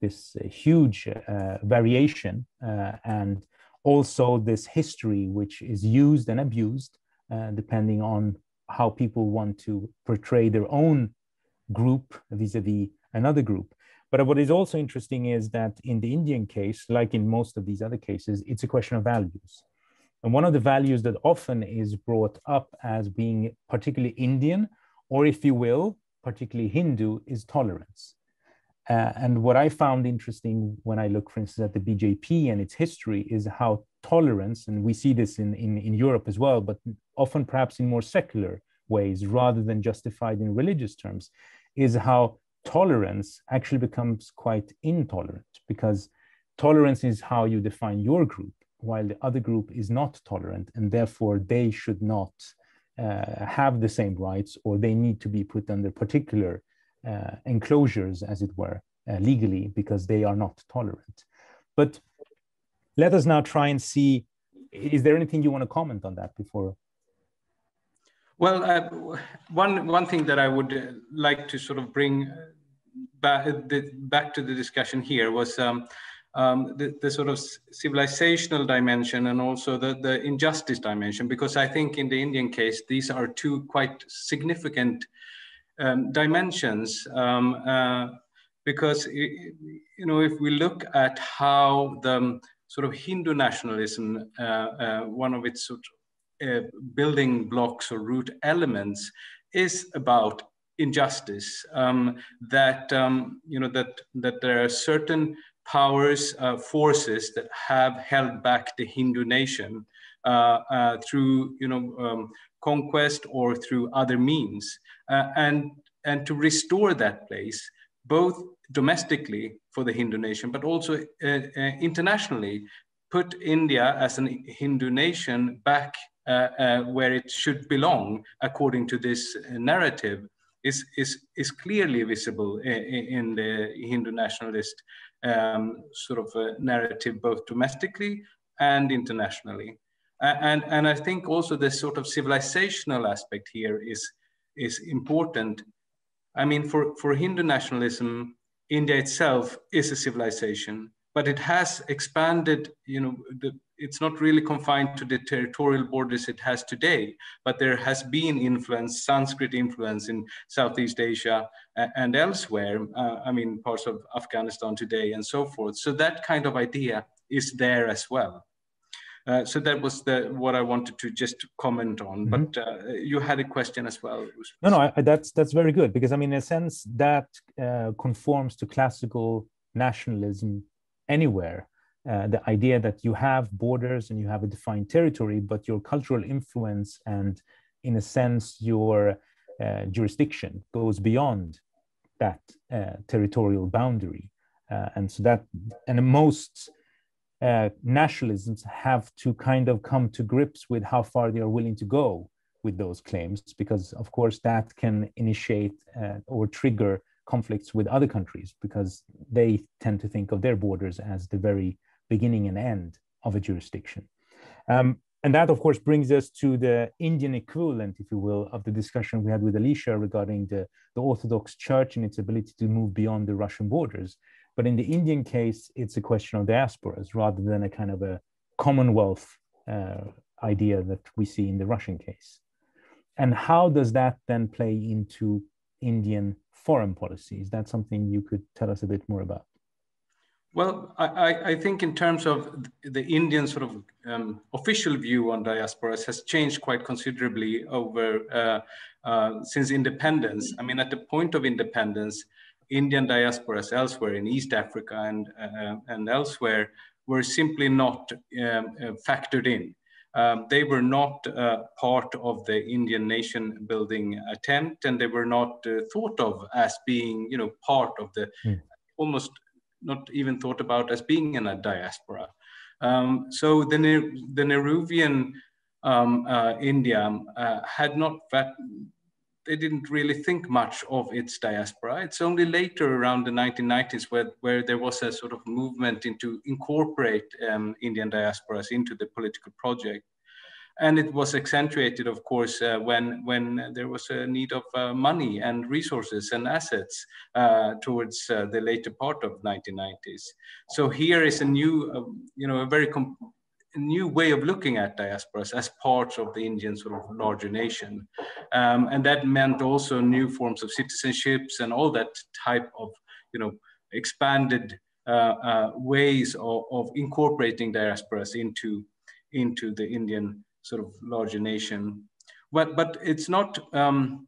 this huge uh, variation uh, and also this history which is used and abused uh, depending on how people want to portray their own group vis-a-vis another group. But what is also interesting is that in the indian case like in most of these other cases it's a question of values. And one of the values that often is brought up as being particularly indian or if you will particularly hindu is tolerance uh, and what I found interesting when I look, for instance, at the BJP and its history is how tolerance, and we see this in, in, in Europe as well, but often perhaps in more secular ways rather than justified in religious terms, is how tolerance actually becomes quite intolerant because tolerance is how you define your group, while the other group is not tolerant, and therefore they should not uh, have the same rights or they need to be put under particular enclosures, as it were, uh, legally, because they are not tolerant. But let us now try and see is there anything you want to comment on that before? Well, uh, one, one thing that I would uh, like to sort of bring back, the, back to the discussion here was um, um, the, the, sort of civilizational dimension and also the, the injustice dimension, because I think in the Indian case, these are two quite significant um, dimensions um, uh, because you know if we look at how the sort of Hindu nationalism, uh, uh, one of its sort of, uh, building blocks or root elements, is about injustice. Um, that um, you know that that there are certain powers, uh, forces that have held back the Hindu nation uh, through, you know, um, conquest or through other means, uh, and and to restore that place, both domestically for the Hindu nation, but also uh, uh, internationally, put India as a Hindu nation back where it should belong, according to this narrative is, is, is clearly visible in, in the Hindu nationalist um, sort of narrative, both domestically and internationally. And, and I think also the sort of civilizational aspect here is, is important. I mean, for, for Hindu nationalism, India itself is a civilization, but it has expanded, you know, the, it's not really confined to the territorial borders it has today, but there has been influence, Sanskrit influence in Southeast Asia and elsewhere. Uh, I mean, parts of Afghanistan today and so forth. So that kind of idea is there as well. Uh, so that was the what I wanted to just comment on. Mm -hmm. But uh, you had a question as well. No, no, I, that's that's very good because I mean, in a sense, that uh, conforms to classical nationalism anywhere uh, the idea that you have borders and you have a defined territory, but your cultural influence and, in a sense, your uh, jurisdiction goes beyond that uh, territorial boundary. Uh, and so that, and most uh, nationalisms have to kind of come to grips with how far they are willing to go with those claims, because of course that can initiate or trigger conflicts with other countries because they tend to think of their borders as the very beginning and end of a jurisdiction. Um, and that, of course, brings us to the Indian equivalent, if you will, of the discussion we had with Alicja regarding the, the Orthodox Church and its ability to move beyond the Russian borders. But in the Indian case, it's a question of diasporas rather than a kind of a commonwealth uh, idea that we see in the Russian case. And how does that then play into Indian foreign policy? Is that something you could tell us a bit more about? Well, I, I, think in terms of the Indian sort of um, official view on diasporas has changed quite considerably over uh, uh, since independence. I mean, at the point of independence, Indian diasporas elsewhere in East Africa and uh, and elsewhere were simply not um, uh, factored in. Um, they were not uh, part of the Indian nation building attempt, and they were not uh, thought of as being, you know, part of the mm. almost not even thought about as being in a diaspora. Um, so the, the Nehruvian um, uh, India uh, had not they didn't really think much of its diaspora. It's only later around the 1990s where, where there was a sort of movement into incorporate um, Indian diasporas into the political project and it was accentuated, of course, uh, when when there was a need of uh, money and resources and assets uh, towards uh, the later part of 1990s. So here is a new, um, you know, a very new way of looking at diasporas as parts of the Indian sort of larger nation, um, and that meant also new forms of citizenships and all that type of, you know, expanded uh, uh, ways of, of incorporating diasporas into into the Indian sort of larger nation. But, but it's not, um,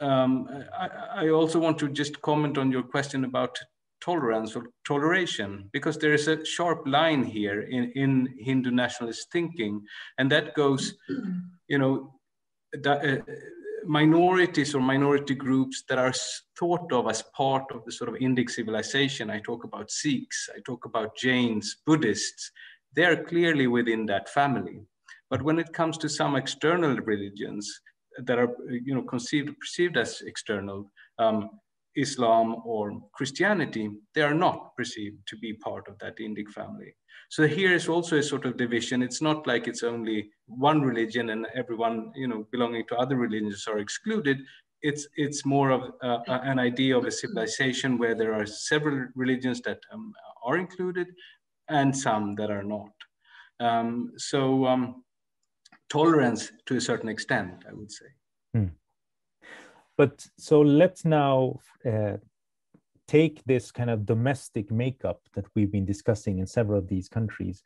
um, I, I also want to just comment on your question about tolerance or toleration, because there is a sharp line here in, in Hindu nationalist thinking, and that goes, you know, uh, minorities or minority groups that are thought of as part of the sort of Indic civilization. I talk about Sikhs, I talk about Jains, Buddhists. They are clearly within that family. But when it comes to some external religions that are, you know, conceived, perceived as external, um, Islam or Christianity, they are not perceived to be part of that Indic family. So here is also a sort of division. It's not like it's only one religion and everyone, you know, belonging to other religions are excluded. It's it's more of an idea of a civilization where there are several religions that um, are included and some that are not. Um, so um, tolerance to a certain extent, I would say. Hmm. But so let's now uh, take this kind of domestic makeup that we've been discussing in several of these countries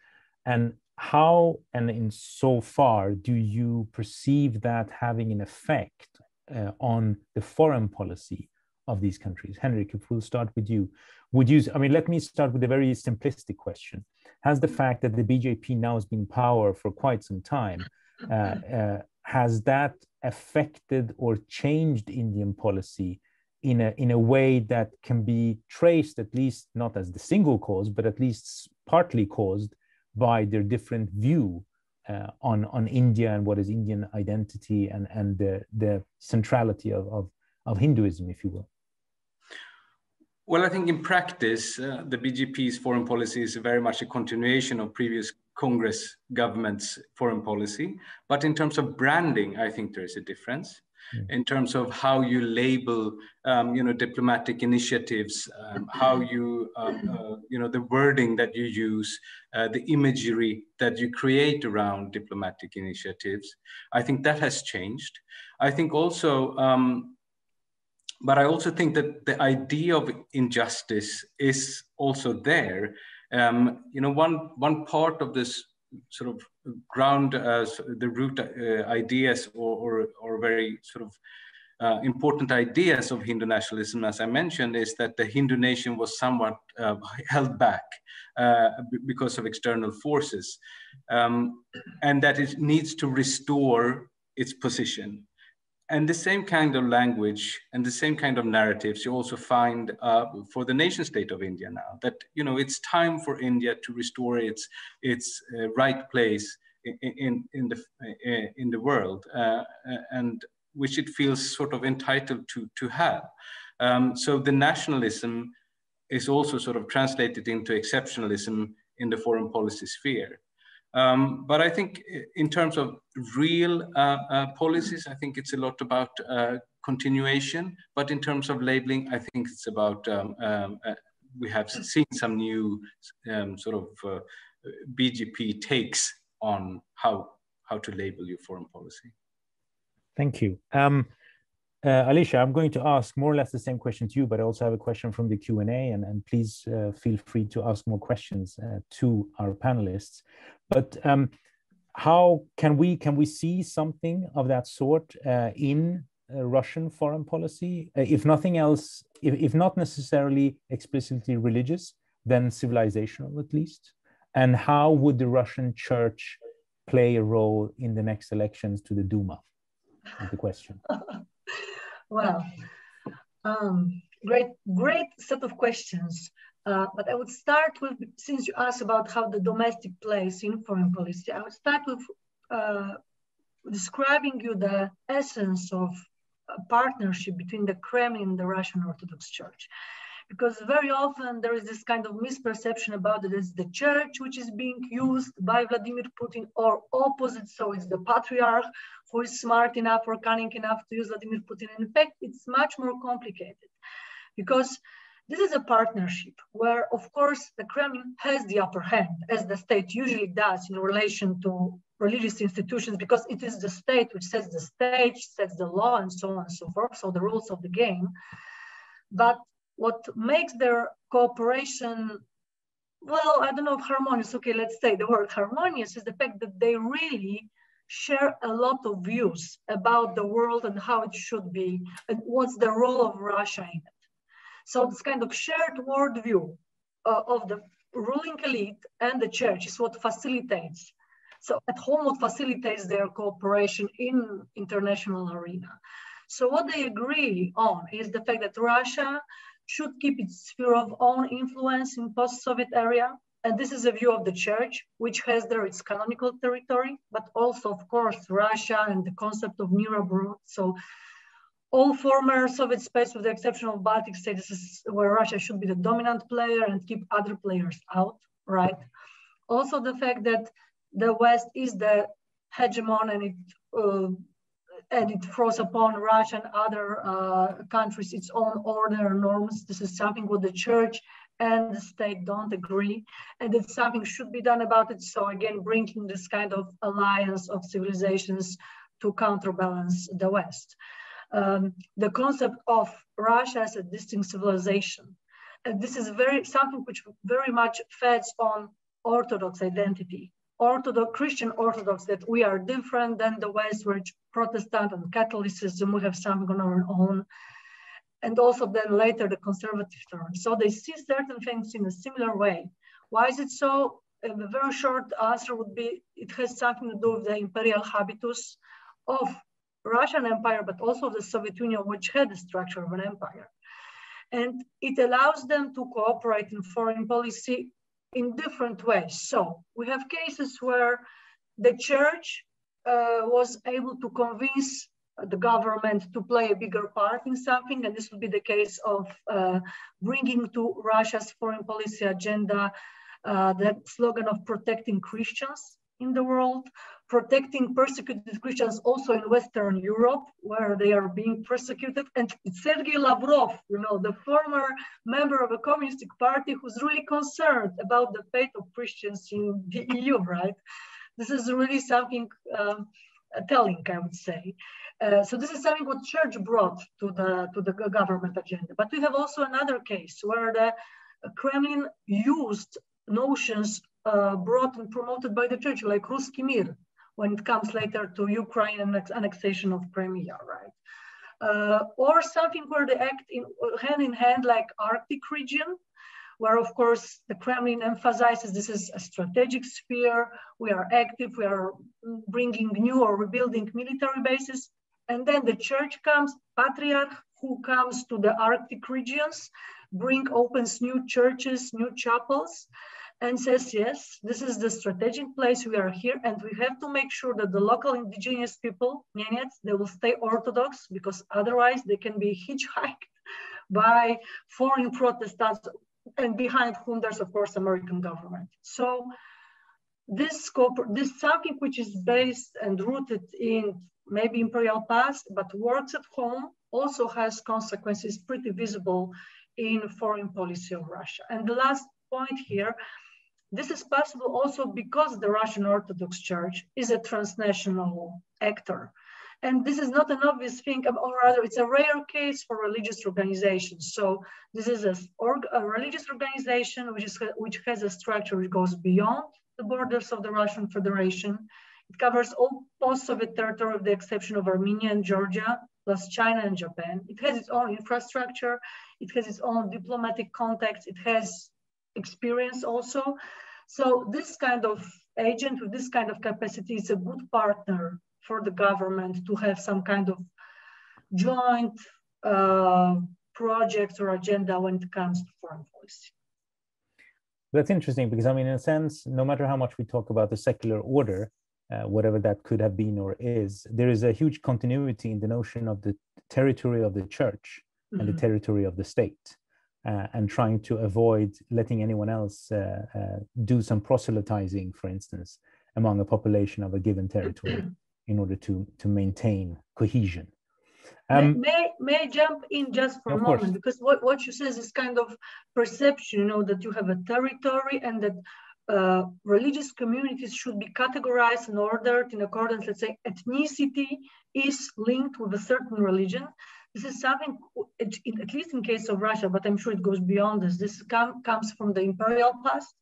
and how and in so far do you perceive that having an effect uh, on the foreign policy of these countries. Henrik, if we'll start with you, would you, I mean, let me start with a very simplistic question. Has the fact that the BJP now has been in power for quite some time, uh, uh, has that affected or changed Indian policy in a, in a way that can be traced, at least not as the single cause, but at least partly caused by their different view uh, on, on India and what is Indian identity and, and the, the centrality of, of, of Hinduism, if you will? Well, I think in practice, uh, the BJP's foreign policy is very much a continuation of previous Congress government's foreign policy. But in terms of branding, I think there is a difference. Mm. In terms of how you label, um, you know, diplomatic initiatives, um, how you, um, uh, you know, the wording that you use, uh, the imagery that you create around diplomatic initiatives, I think that has changed. I think also um, but I also think that the idea of injustice is also there. Um, you know, one one part of this sort of ground uh, the root uh, ideas or, or, or very sort of uh, important ideas of Hindu nationalism, as I mentioned, is that the Hindu nation was somewhat uh, held back uh, because of external forces, um, and that it needs to restore its position and the same kind of language and the same kind of narratives you also find uh, for the nation state of India now. That you know it's time for India to restore its its uh, right place in, in, in the uh, in the world, uh, and which it feels sort of entitled to to have. Um, so the nationalism is also sort of translated into exceptionalism in the foreign policy sphere. Um, but I think in terms of real uh, uh, policies, I think it's a lot about uh, continuation. But in terms of labeling, I think it's about um, um, uh, we have seen some new um, sort of uh, BJP takes on how how to label your foreign policy. Thank you. Uh, Alicja, I'm going to ask more or less the same question to you, but I also have a question from the Q&A, and, and please uh, feel free to ask more questions uh, to our panelists. But um, how can we can we see something of that sort uh, in uh, Russian foreign policy? Uh, if nothing else, if, if not necessarily explicitly religious, then civilizational at least. And how would the Russian church play a role in the next elections to the Duma? The question. Well, um, great, great set of questions. Uh, but I would start with, since you asked about how the domestic plays in foreign policy, I would start with uh, describing you the essence of a partnership between the Kremlin and the Russian Orthodox Church because very often there is this kind of misperception about it as the church which is being used by Vladimir Putin or opposite. So it's the patriarch who is smart enough or cunning enough to use Vladimir Putin. In fact, it's much more complicated because this is a partnership where, of course, the Kremlin has the upper hand, as the state usually does in relation to religious institutions, because it is the state which sets the stage, sets the law, and so on and so forth, so the rules of the game. But what makes their cooperation well i don't know if harmonious okay let's say the word harmonious is the fact that they really share a lot of views about the world and how it should be and what's the role of russia in it so this kind of shared worldview uh, of the ruling elite and the church is what facilitates so at home what facilitates their cooperation in international arena so what they agree on is the fact that russia should keep its sphere of own influence in post-Soviet area. And this is a view of the church, which has there its canonical territory, but also, of course, Russia and the concept of Mirabrut. So all former Soviet states, with the exception of Baltic states, is where Russia should be the dominant player and keep other players out, right? Also the fact that the West is the hegemon and it uh, and it throws upon Russia and other uh, countries its own order and norms. This is something what the church and the state don't agree, and that something should be done about it. So again, bringing this kind of alliance of civilizations to counterbalance the West. Um, the concept of Russia as a distinct civilization. And this is very something which very much feds on Orthodox identity. Orthodox Christian Orthodox that we are different than the West, which Protestant and Catholicism, we have something on our own. And also then later the conservative turn. So they see certain things in a similar way. Why is it so? A very short answer would be it has something to do with the imperial habitus of Russian Empire, but also the Soviet Union, which had the structure of an empire. And it allows them to cooperate in foreign policy in different ways. So we have cases where the church uh, was able to convince the government to play a bigger part in something, and this would be the case of uh, bringing to Russia's foreign policy agenda uh, the slogan of protecting Christians in the world, protecting persecuted Christians also in Western Europe, where they are being persecuted. And Sergei Lavrov, you know, the former member of a Communist party who's really concerned about the fate of Christians in the EU, right? This is really something um, telling, I would say. Uh, so this is something what church brought to the to the government agenda. But we have also another case where the Kremlin used notions uh, brought and promoted by the church, like Ruski Mir, when it comes later to Ukraine and annexation of Crimea, right? Uh, or something where they act in hand in hand, like Arctic region, where of course the Kremlin emphasizes this is a strategic sphere. We are active, we are bringing new or rebuilding military bases. And then the church comes, patriarch who comes to the Arctic regions, bring opens new churches, new chapels, and says, yes, this is the strategic place we are here, and we have to make sure that the local indigenous people, Nenets, they will stay Orthodox, because otherwise they can be hitchhiked by foreign Protestants, and behind whom there's, of course, American government. So this scope, this something which is based and rooted in maybe imperial past, but works at home, also has consequences pretty visible in foreign policy of Russia. And the last point here, this is possible also because the Russian Orthodox Church is a transnational actor. And this is not an obvious thing, or rather it's a rare case for religious organizations. So this is a, a religious organization which, is, which has a structure which goes beyond the borders of the Russian Federation. It covers all post-Soviet territory with the exception of Armenia and Georgia, plus China and Japan. It has its own infrastructure. It has its own diplomatic contacts. It has experience also. So this kind of agent with this kind of capacity is a good partner for the government to have some kind of joint uh, project or agenda when it comes to foreign policy. That's interesting because I mean, in a sense, no matter how much we talk about the secular order, uh, whatever that could have been or is, there is a huge continuity in the notion of the territory of the church mm-hmm. and the mm-hmm. territory of the state, uh, and trying to avoid letting anyone else uh, uh, do some proselytizing, for instance, among a population of a given territory in order to, to maintain cohesion. Um, may, may I jump in just for a moment? Course. Because what, what you say is kind of perception, you know, that you have a territory and that uh, religious communities should be categorized and ordered in accordance, let's say ethnicity is linked with a certain religion. This is something, at least in case of Russia, but I'm sure it goes beyond this. This com comes from the imperial past,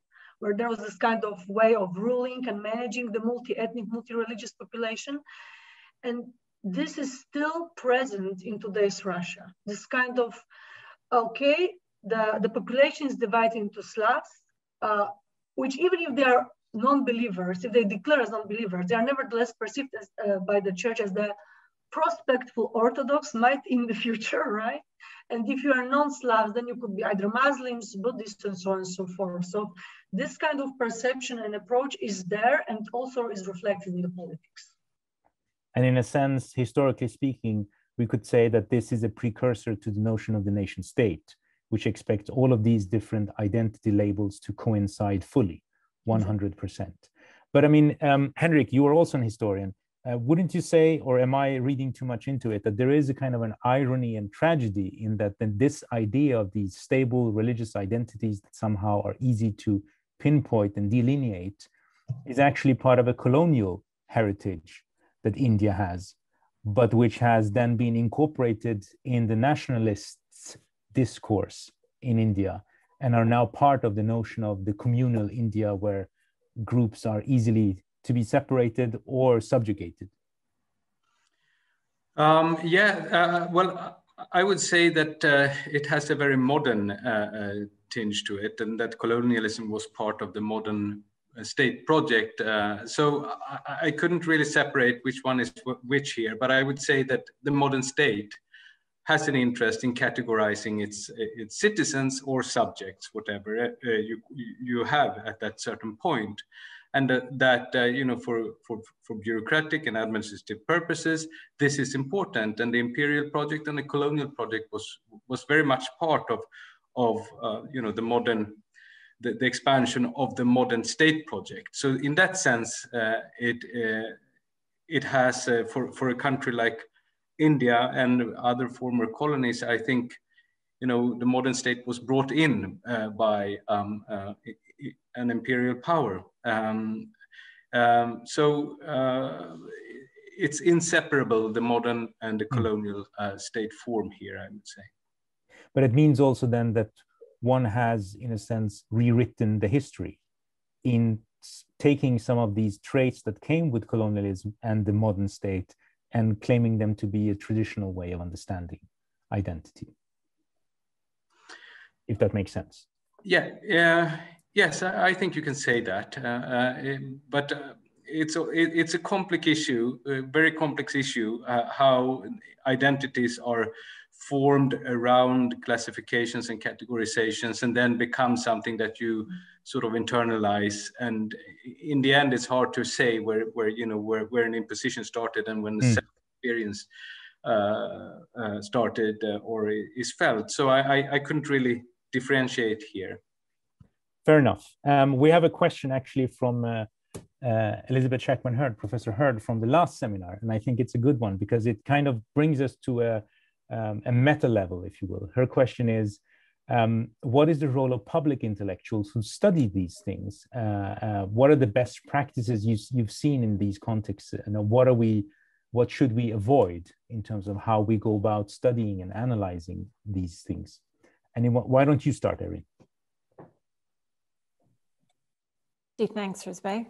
where there was this kind of way of ruling and managing the multi-ethnic, multi-religious population. And this is still present in today's Russia. This kind of, okay, the, the population is divided into Slavs, uh, which even if they are non-believers, if they declare as non-believers, they are nevertheless perceived as, uh, by the church as the prospectful Orthodox might in the future, right? And if you are non-Slavs, then you could be either Muslims, Buddhists, and so on and so forth. So this kind of perception and approach is there and also is reflected in the politics. And in a sense, historically speaking, we could say that this is a precursor to the notion of the nation state, which expects all of these different identity labels to coincide fully, 100%. But I mean, um, Henrik, you are also an historian. Uh, wouldn't you say, or am I reading too much into it, that there is a kind of an irony and tragedy in that then this idea of these stable religious identities that somehow are easy to pinpoint and delineate is actually part of a colonial heritage that India has, but which has then been incorporated in the nationalists' discourse in India and are now part of the notion of the communal India where groups are easily to be separated or subjugated? Um, yeah, uh, well, I would say that uh, it has a very modern uh, uh, tinge to it, and that colonialism was part of the modern uh, state project. Uh, so I, I, couldn't really separate which one is which here, but I would say that the modern state has an interest in categorizing its its citizens or subjects, whatever uh, you you have at that certain point. And uh, that uh, you know for, for for bureaucratic and administrative purposes this is important. And the imperial project and the colonial project was was very much part of of uh, you know the modern the, the, expansion of the modern state project. So in that sense uh, it uh, it has for for a country like India and other former colonies I think you know the modern state was brought in by um, an imperial power um, um, so uh, it's inseparable, the modern and the hmm. colonial uh, state form here, I would say. But it means also then that one has, in a sense, rewritten the history in taking some of these traits that came with colonialism and the modern state and claiming them to be a traditional way of understanding identity. If that makes sense. Yeah, yeah, Yes, I think you can say that, uh, uh, but uh, it's a, it's a complex issue, a very complex issue, how identities are formed around classifications and categorizations and then become something that you sort of internalize and in the end it's hard to say where, where you know where, where an imposition started and when the mm. experience uh, uh, started uh, or is felt so I, I, I couldn't really differentiate here Fair enough. Um, we have a question actually from uh, uh, Elizabeth Shakman Hurd, Professor Hurd from the last seminar, and I think it's a good one because it kind of brings us to a, um, a meta level, if you will. Her question is, um, what is the role of public intellectuals who study these things? Uh, uh, what are the best practices you, have seen in these contexts, and what are we, what should we avoid in terms of how we go about studying and analyzing these things? And why don't you start, Erin? Thanks, Rouzbeh.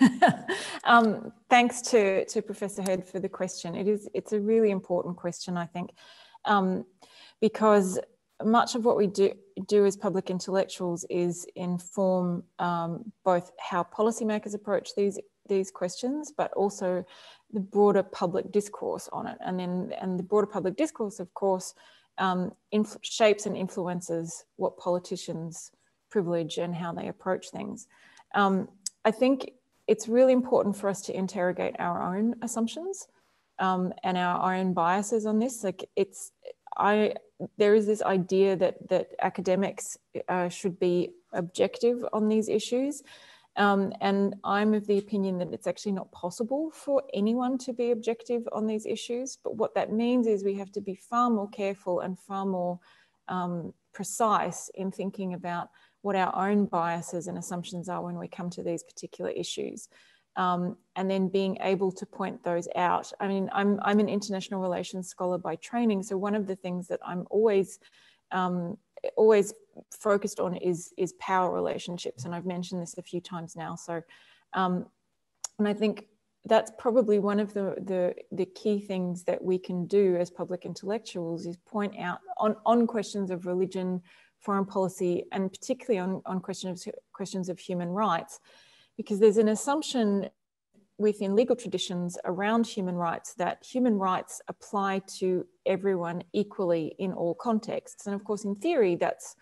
um, thanks to, to Professor Hurd for the question. It is, it's a really important question, I think, um, because much of what we do, do as public intellectuals is inform um, both how policymakers approach these, these questions, but also the broader public discourse on it. And then, and the broader public discourse, of course, um, shapes and influences what politicians privilege and how they approach things. Um, I think it's really important for us to interrogate our own assumptions um, and our own biases on this. Like it's, I, there is this idea that that academics uh, should be objective on these issues. Um, and I'm of the opinion that it's actually not possible for anyone to be objective on these issues. But what that means is we have to be far more careful and far more um, precise in thinking about what our own biases and assumptions are when we come to these particular issues. Um, and then being able to point those out. I mean, I'm, I'm an international relations scholar by training, so one of the things that I'm always um, always focused on is is power relationships, and I've mentioned this a few times now. So, um, and I think that's probably one of the, the the key things that we can do as public intellectuals is point out on on questions of religion, foreign policy, and particularly on, on questions, questions of human rights, because there's an assumption within legal traditions around human rights that human rights apply to everyone equally in all contexts. And of course, in theory, that's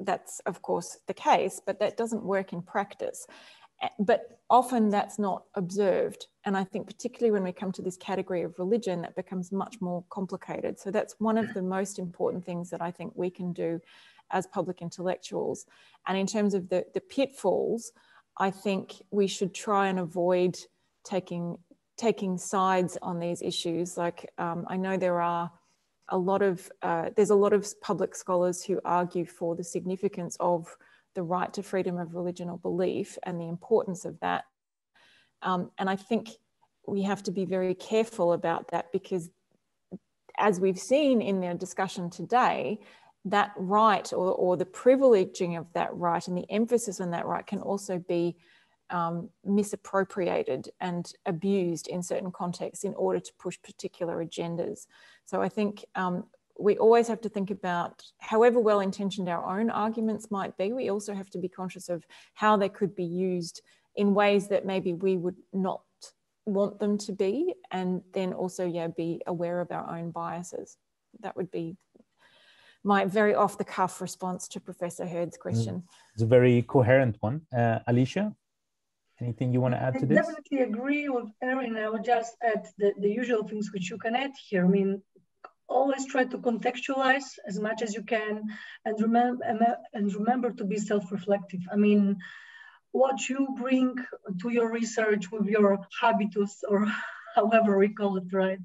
that's of course the case, but that doesn't work in practice. Eh, but often that's not observed. And I think particularly when we come to this category of religion, that becomes much more complicated. So that's one of the most important things that I think we can do as public intellectuals. And in terms of the, the pitfalls, I think we should try and avoid taking taking sides on these issues. Like um, I know there are a lot of uh, there's a lot of public scholars who argue for the significance of the right to freedom of religion or belief and the importance of that. Um, and I think we have to be very careful about that because, as we've seen in the discussion today, that right or, or the privileging of that right and the emphasis on that right can also be um, misappropriated and abused in certain contexts in order to push particular agendas. So I think um, we always have to think about, however well intentioned our own arguments might be, we also have to be conscious of how they could be used in ways that maybe we would not want them to be, and then also, yeah, be aware of our own biases. That would be my very off the cuff response to Professor Hurd's question. It's a very coherent one. Uh, Alicja, anything you want to add to this? I definitely agree with Erin. I would just add the, the usual things which you can add here. I mean, always try to contextualize as much as you can and remember and remember to be self-reflective. I mean, what you bring to your research with your habitus or however we call it, right?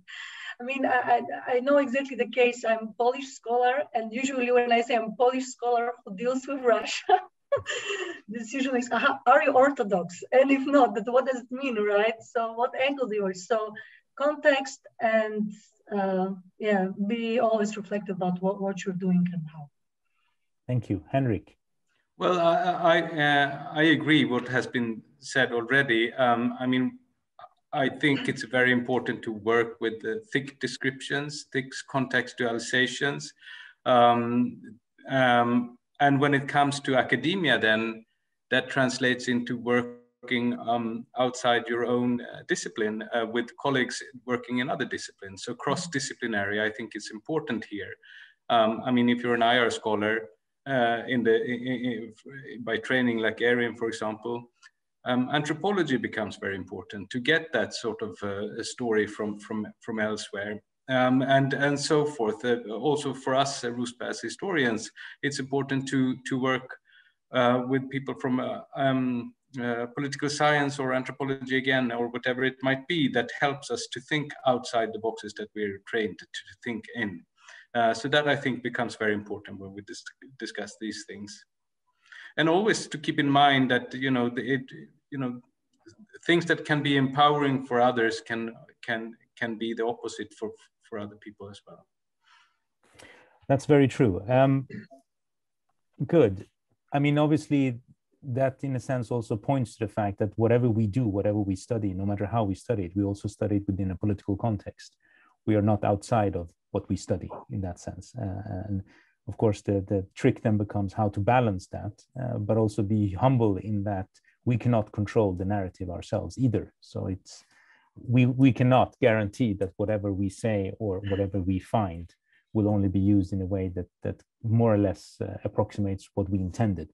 I mean, I, I know exactly the case. I'm Polish scholar, and usually when I say I'm Polish scholar who deals with Russia, this usually is, are you Orthodox? And if not, then what does it mean, right? So what angle do you So context and uh, yeah, be always reflective about what, what you're doing and how. Thank you. Henrik. Well, I, I, uh, I agree what has been said already. Um, I mean, I think it's very important to work with the thick descriptions, thick contextualizations. Um, um, and when it comes to academia, then that translates into working um, outside your own uh, discipline uh, with colleagues working in other disciplines. So cross-disciplinary, I think is important here. Um, I mean, if you're an IR scholar uh, in the in, in, by training like Erin, for example, um, anthropology becomes very important to get that sort of uh, story from, from, from elsewhere. Um, and, and so forth. Uh, also for us, uh, Rouzbeh as historians, it's important to, to work uh, with people from uh, um, uh, political science or anthropology again, or whatever it might be, that helps us to think outside the boxes that we're trained to, to think in. Uh, so that I think becomes very important when we dis discuss these things and always to keep in mind that you know it you know things that can be empowering for others can can can be the opposite for for other people as well. That's very true. Um, good. I mean obviously that in a sense also points to the fact that whatever we do whatever we study no matter how we study it we also study it within a political context. We are not outside of what we study in that sense. Uh, and of course, the, the trick then becomes how to balance that, uh, but also be humble in that we cannot control the narrative ourselves either. So it's we we cannot guarantee that whatever we say or whatever we find will only be used in a way that that more or less uh, approximates what we intended.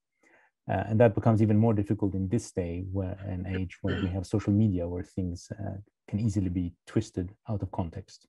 Uh, and that becomes even more difficult in this day, where an age when we have social media, where things uh, can easily be twisted out of context.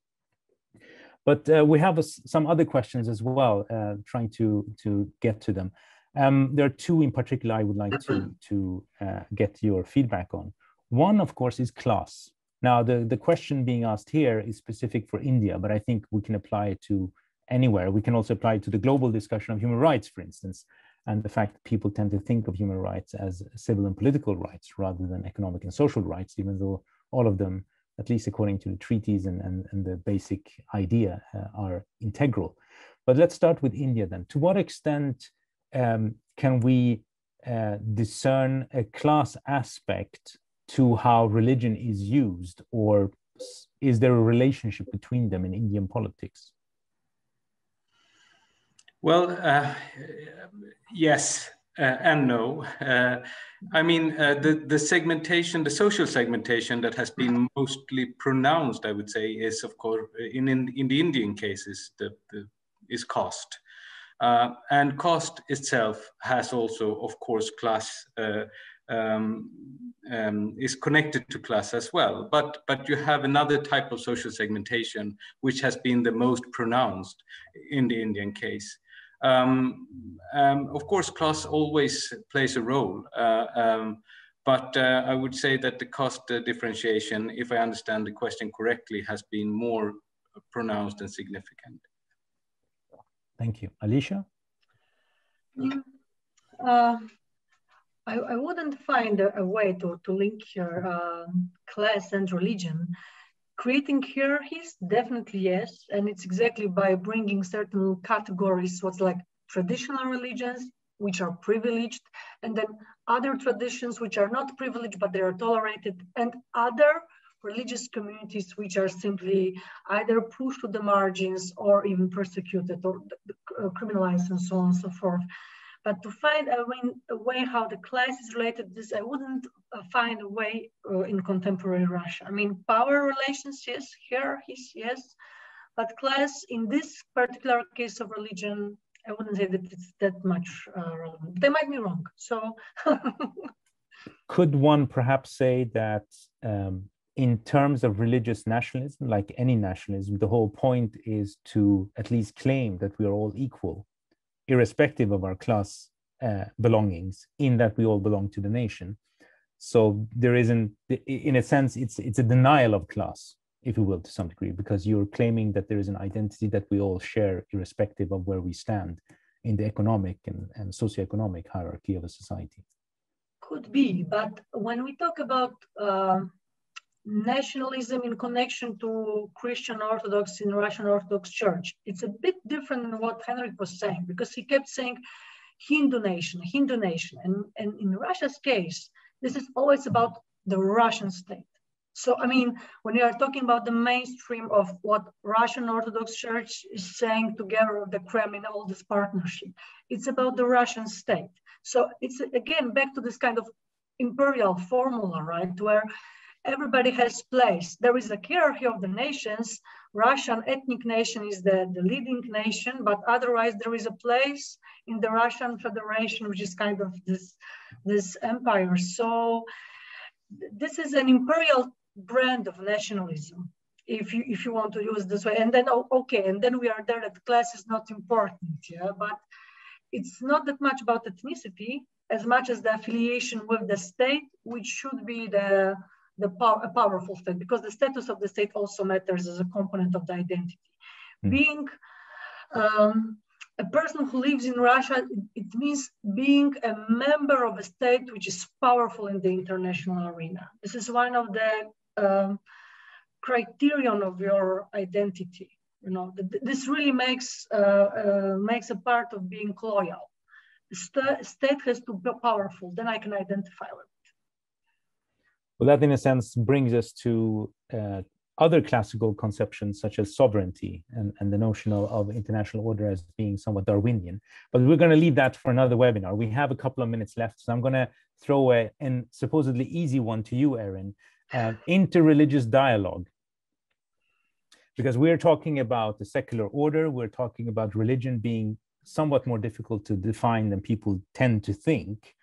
But uh, we have a, some other questions as well, uh, trying to, to get to them. Um, there are two in particular I would like to, to uh, get your feedback on. One, of course, is class. Now, the, the question being asked here is specific for India, but I think we can apply it to anywhere. We can also apply it to the global discussion of human rights, for instance, and the fact that people tend to think of human rights as civil and political rights rather than economic and social rights, even though all of them at least according to the treaties and, and, and the basic idea, uh, are integral. But let's start with India then. To what extent um, can we uh, discern a class aspect to how religion is used, or is there a relationship between them in Indian politics? Well, uh, yes, and no. Uh, I mean, uh, the, the segmentation, the social segmentation that has been mostly pronounced, I would say, is of course, in, in, in the Indian cases, the, the is caste. Uh, and caste itself has also, of course, class, uh, um, um, is connected to class as well. But, but you have another type of social segmentation, which has been the most pronounced in the Indian case. Um, um, of course, class always plays a role, uh, um, but uh, I would say that the caste uh, differentiation, if I understand the question correctly, has been more pronounced and significant. Thank you. Alicja? Yeah. Uh, I, I, wouldn't find a, a, way to, to link your um, class and religion creating hierarchies definitely yes and it's exactly by bringing certain categories what's like traditional religions which are privileged, and then other traditions which are not privileged, but they are tolerated, and other religious communities which are simply either pushed to the margins or even persecuted or uh, criminalized and so on and so forth. But to find mean, a way how the class is related to this, I wouldn't uh, find a way uh, in contemporary Russia. I mean, power relations, yes, hierarchies, yes, but class in this particular case of religion, I wouldn't say that it's that much uh, relevant. They might be wrong. So, could one perhaps say that um, in terms of religious nationalism, like any nationalism, the whole point is to at least claim that we are all equal irrespective of our class uh, belongings, in that we all belong to the nation. So there isn't, in a sense, it's it's a denial of class, if you will, to some degree, because you're claiming that there is an identity that we all share, irrespective of where we stand in the economic and, and socioeconomic hierarchy of a society. Could be, but when we talk about uh, nationalism in connection to Christian Orthodox in Russian Orthodox Church. It's a bit different than what Henrik was saying because he kept saying Hindu nation, Hindu nation. And, and in Russia's case, this is always about the Russian state. So, I mean, when you are talking about the mainstream of what Russian Orthodox Church is saying together with the Kremlin, all this partnership, it's about the Russian state. So it's again back to this kind of imperial formula, right? Where everybody has place. There is a hierarchy of the nations. Russian ethnic nation is the, the leading nation, but otherwise there is a place in the Russian Federation, which is kind of this, this empire. So this is an imperial brand of nationalism, if you, if you want to use this way. And then, oh, okay, and then we are there that class is not important, yeah, but it's not that much about ethnicity as much as the affiliation with the state, which should be the the pow a powerful state because the status of the state also matters as a component of the identity. Mm. Being um, a person who lives in Russia, it means being a member of a state which is powerful in the international arena. This is one of the um, criterion of your identity. You know, this really makes uh, uh, makes a part of being loyal. St state has to be powerful, then I can identify with. Well, that in a sense brings us to uh, other classical conceptions such as sovereignty and, and the notion of, of, international order as being somewhat Darwinian. But we're going to leave that for another webinar. We have a couple of minutes left, so I'm going to throw a an supposedly easy one to you, Erin, uh, interreligious dialogue. Because we're talking about the secular order, we're talking about religion being somewhat more difficult to define than people tend to think.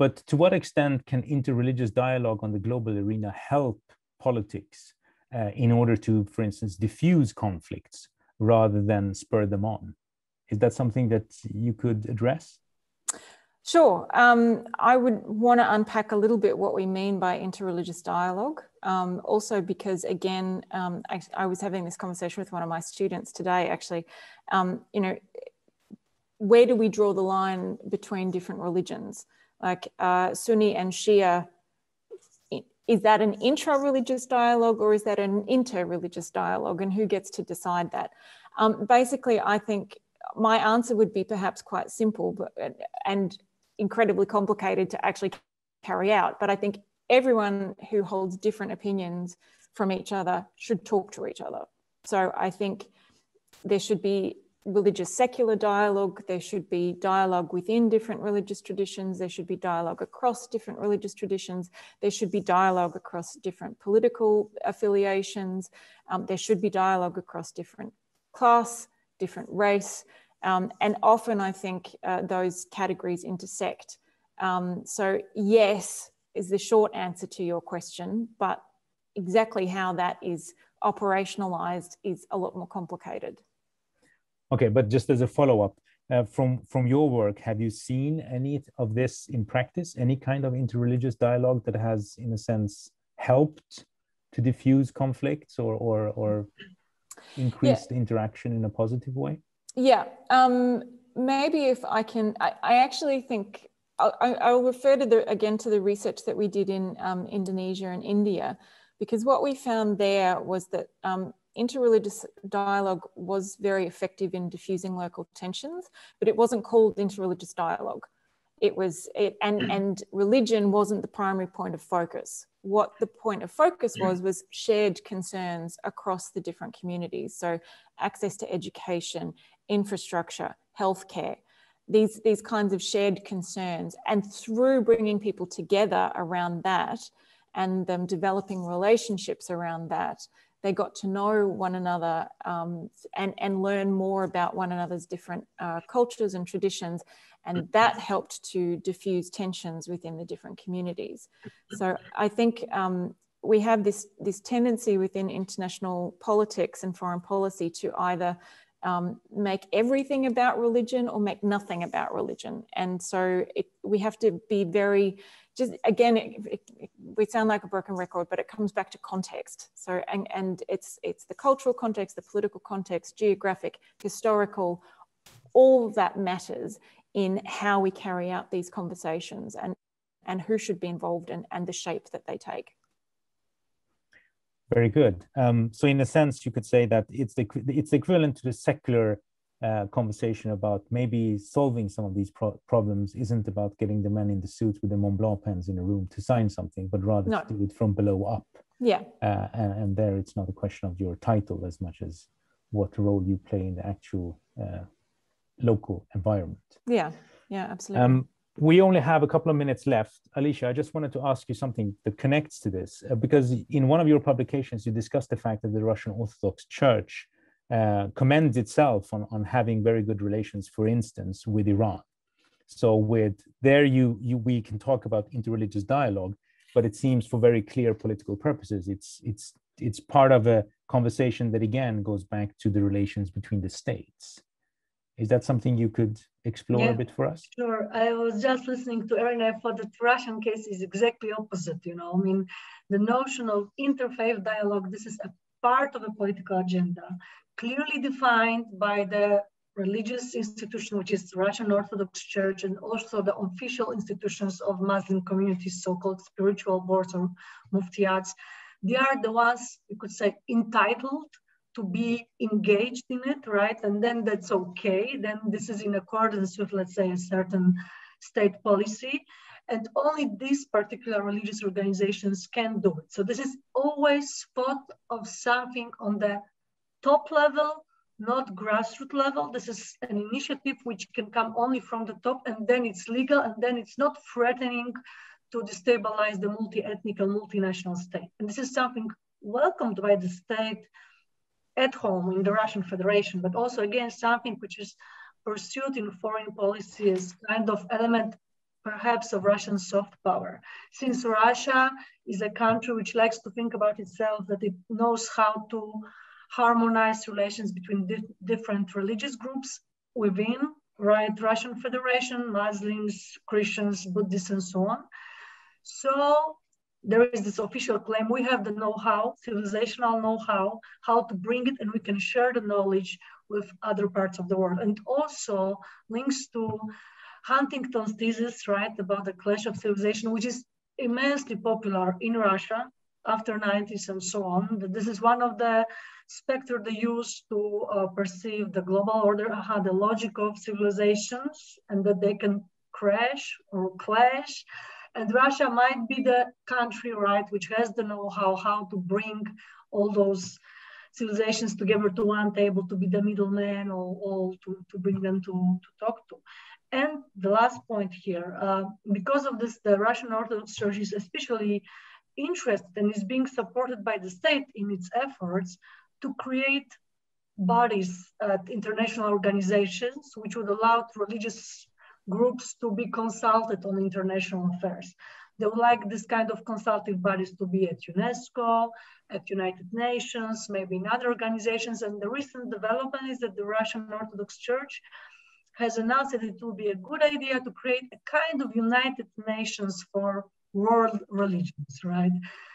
But to what extent can interreligious dialogue on the global arena help politics uh, in order to, for instance, diffuse conflicts rather than spur them on? Is that something that you could address? Sure. Um, I would want to unpack a little bit what we mean by interreligious dialogue. Um, also, because again, um, I, I, was having this conversation with one of my students today. Actually, um, you know, where do we draw the line between different religions? Like uh, Sunni and Shia, is that an intra-religious dialogue or is that an inter-religious dialogue and who gets to decide that? Um, basically, I think my answer would be perhaps quite simple but, and incredibly complicated to actually carry out. But I think everyone who holds different opinions from each other should talk to each other. So I think there should be religious secular dialogue, there should be dialogue within different religious traditions, there should be dialogue across different religious traditions, there should be dialogue across different political affiliations, um, there should be dialogue across different class, different race, um, and often I think uh, those categories intersect. Um, so yes, is the short answer to your question, but exactly how that is operationalized is a lot more complicated. Okay, but just as a follow-up, uh, from from your work, have you seen any of this in practice? Any kind of interreligious dialogue that has, in a sense, helped to diffuse conflicts or or, or increased yeah. interaction in a positive way? Yeah, um, maybe if I can, I, I actually think I, I'll refer to the again to the research that we did in um, Indonesia and India, because what we found there was that um, interreligious dialogue was very effective in diffusing local tensions, but it wasn't called interreligious dialogue. It was, it, and, mm. and religion wasn't the primary point of focus. What the point of focus was, was shared concerns across the different communities. So access to education, infrastructure, healthcare, these, these kinds of shared concerns. And through bringing people together around that and them developing relationships around that, they got to know one another um, and, and learn more about one another's different uh, cultures and traditions. And that helped to diffuse tensions within the different communities. So I think um, we have this, this tendency within international politics and foreign policy to either um, make everything about religion or make nothing about religion. And so it, we have to be very just again, it, it, it, we sound like a broken record, but it comes back to context. So, and, and it's, it's the cultural context, the political context, geographic, historical, all that matters in how we carry out these conversations and, and who should be involved and, and the shape that they take. Very good. Um, so in a sense, you could say that it's the it's equivalent to the secular uh, conversation about maybe solving some of these pro problems isn't about getting the men in the suits with the Mont Blanc pens in a room to sign something, but rather no. to do it from below up. Yeah. Uh, and, and, there it's not a question of your title as much as what role you play in the actual uh, local environment. Yeah, yeah, absolutely. Um, we only have a couple of minutes left. Alicja, I just wanted to ask you something that connects to this, uh, because in one of your publications, you discussed the fact that the Russian Orthodox Church uh, commends itself on, on having very good relations, for instance, with Iran. So with there, you, you we can talk about interreligious dialogue, but it seems for very clear political purposes, it's it's it's part of a conversation that again goes back to the relations between the states. Is that something you could explore yeah, a bit for us? Sure. I was just listening to Erin. I thought the Russian case is exactly opposite. You know, I mean, the notion of interfaith dialogue. This is a part of a political agenda clearly defined by the religious institution, which is Russian Orthodox Church, and also the official institutions of Muslim communities, so-called spiritual boards or muftiats. They are the ones, you could say, entitled to be engaged in it, right? And then that's okay. Then this is in accordance with, let's say, a certain state policy. And only these particular religious organizations can do it. So this is always thought of something on the top level, not grassroots level. This is an initiative which can come only from the top and then it's legal and then it's not threatening to destabilize the multi-ethnic and multinational state. And this is something welcomed by the state at home in the Russian Federation, but also again, something which is pursued in foreign policy as kind of element perhaps of Russian soft power. Since Russia is a country which likes to think about itself, that it knows how to harmonize relations between di different religious groups within right Russian Federation, Muslims, Christians, Buddhists, and so on. So there is this official claim we have the know-how, civilizational know-how, how to bring it, and we can share the knowledge with other parts of the world. And also links to Huntington's thesis, right, about the clash of civilization, which is immensely popular in Russia after 90s and so on. This is one of the specter they use to uh, perceive the global order, uh, the logic of civilizations, and that they can crash or clash. And Russia might be the country, right, which has the know-how how to bring all those civilizations together to one table to be the middleman or, or to, to bring them to, to talk to. And the last point here, uh, because of this, the Russian Orthodox Church is especially interested and is being supported by the state in its efforts to create bodies at international organizations which would allow religious groups to be consulted on international affairs. They would like this kind of consultative bodies to be at UNESCO, at United Nations, maybe in other organizations. And the recent development is that the Russian Orthodox Church has announced that it will be a good idea to create a kind of United Nations for world religions, right?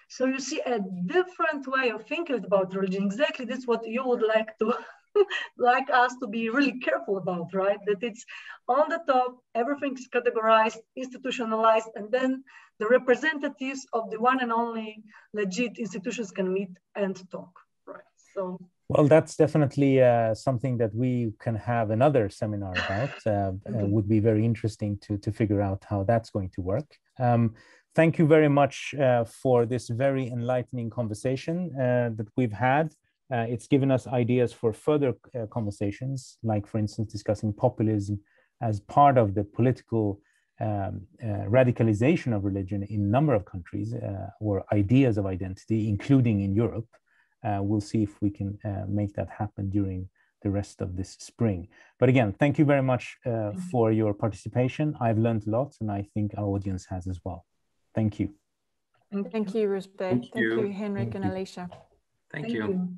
So you see a different way of thinking about religion. Exactly, that's what you would like to like us to be really careful about, right? That it's on the top, everything's categorized, institutionalized, and then the representatives of the one and only legit institutions can meet and talk, right? So well, that's definitely uh, something that we can have another seminar about. Uh, uh, mm-hmm. would be very interesting to, to figure out how that's going to work. Um, thank you very much uh, for this very enlightening conversation uh, that we've had. Uh, it's given us ideas for further conversations, like, for instance, discussing populism as part of the political um, radicalization of religion in a number of countries or ideas of identity, including in Europe uh, we'll see if we can uh, make that happen during the rest of this spring. But again, thank you very much uh, for your participation. I've learned a lot and I think our audience has as well. Thank you. Thank you, Rouzbeh. Thank, Thank you, Henrik Thank and you. Alicja. Thank, Thank you. you.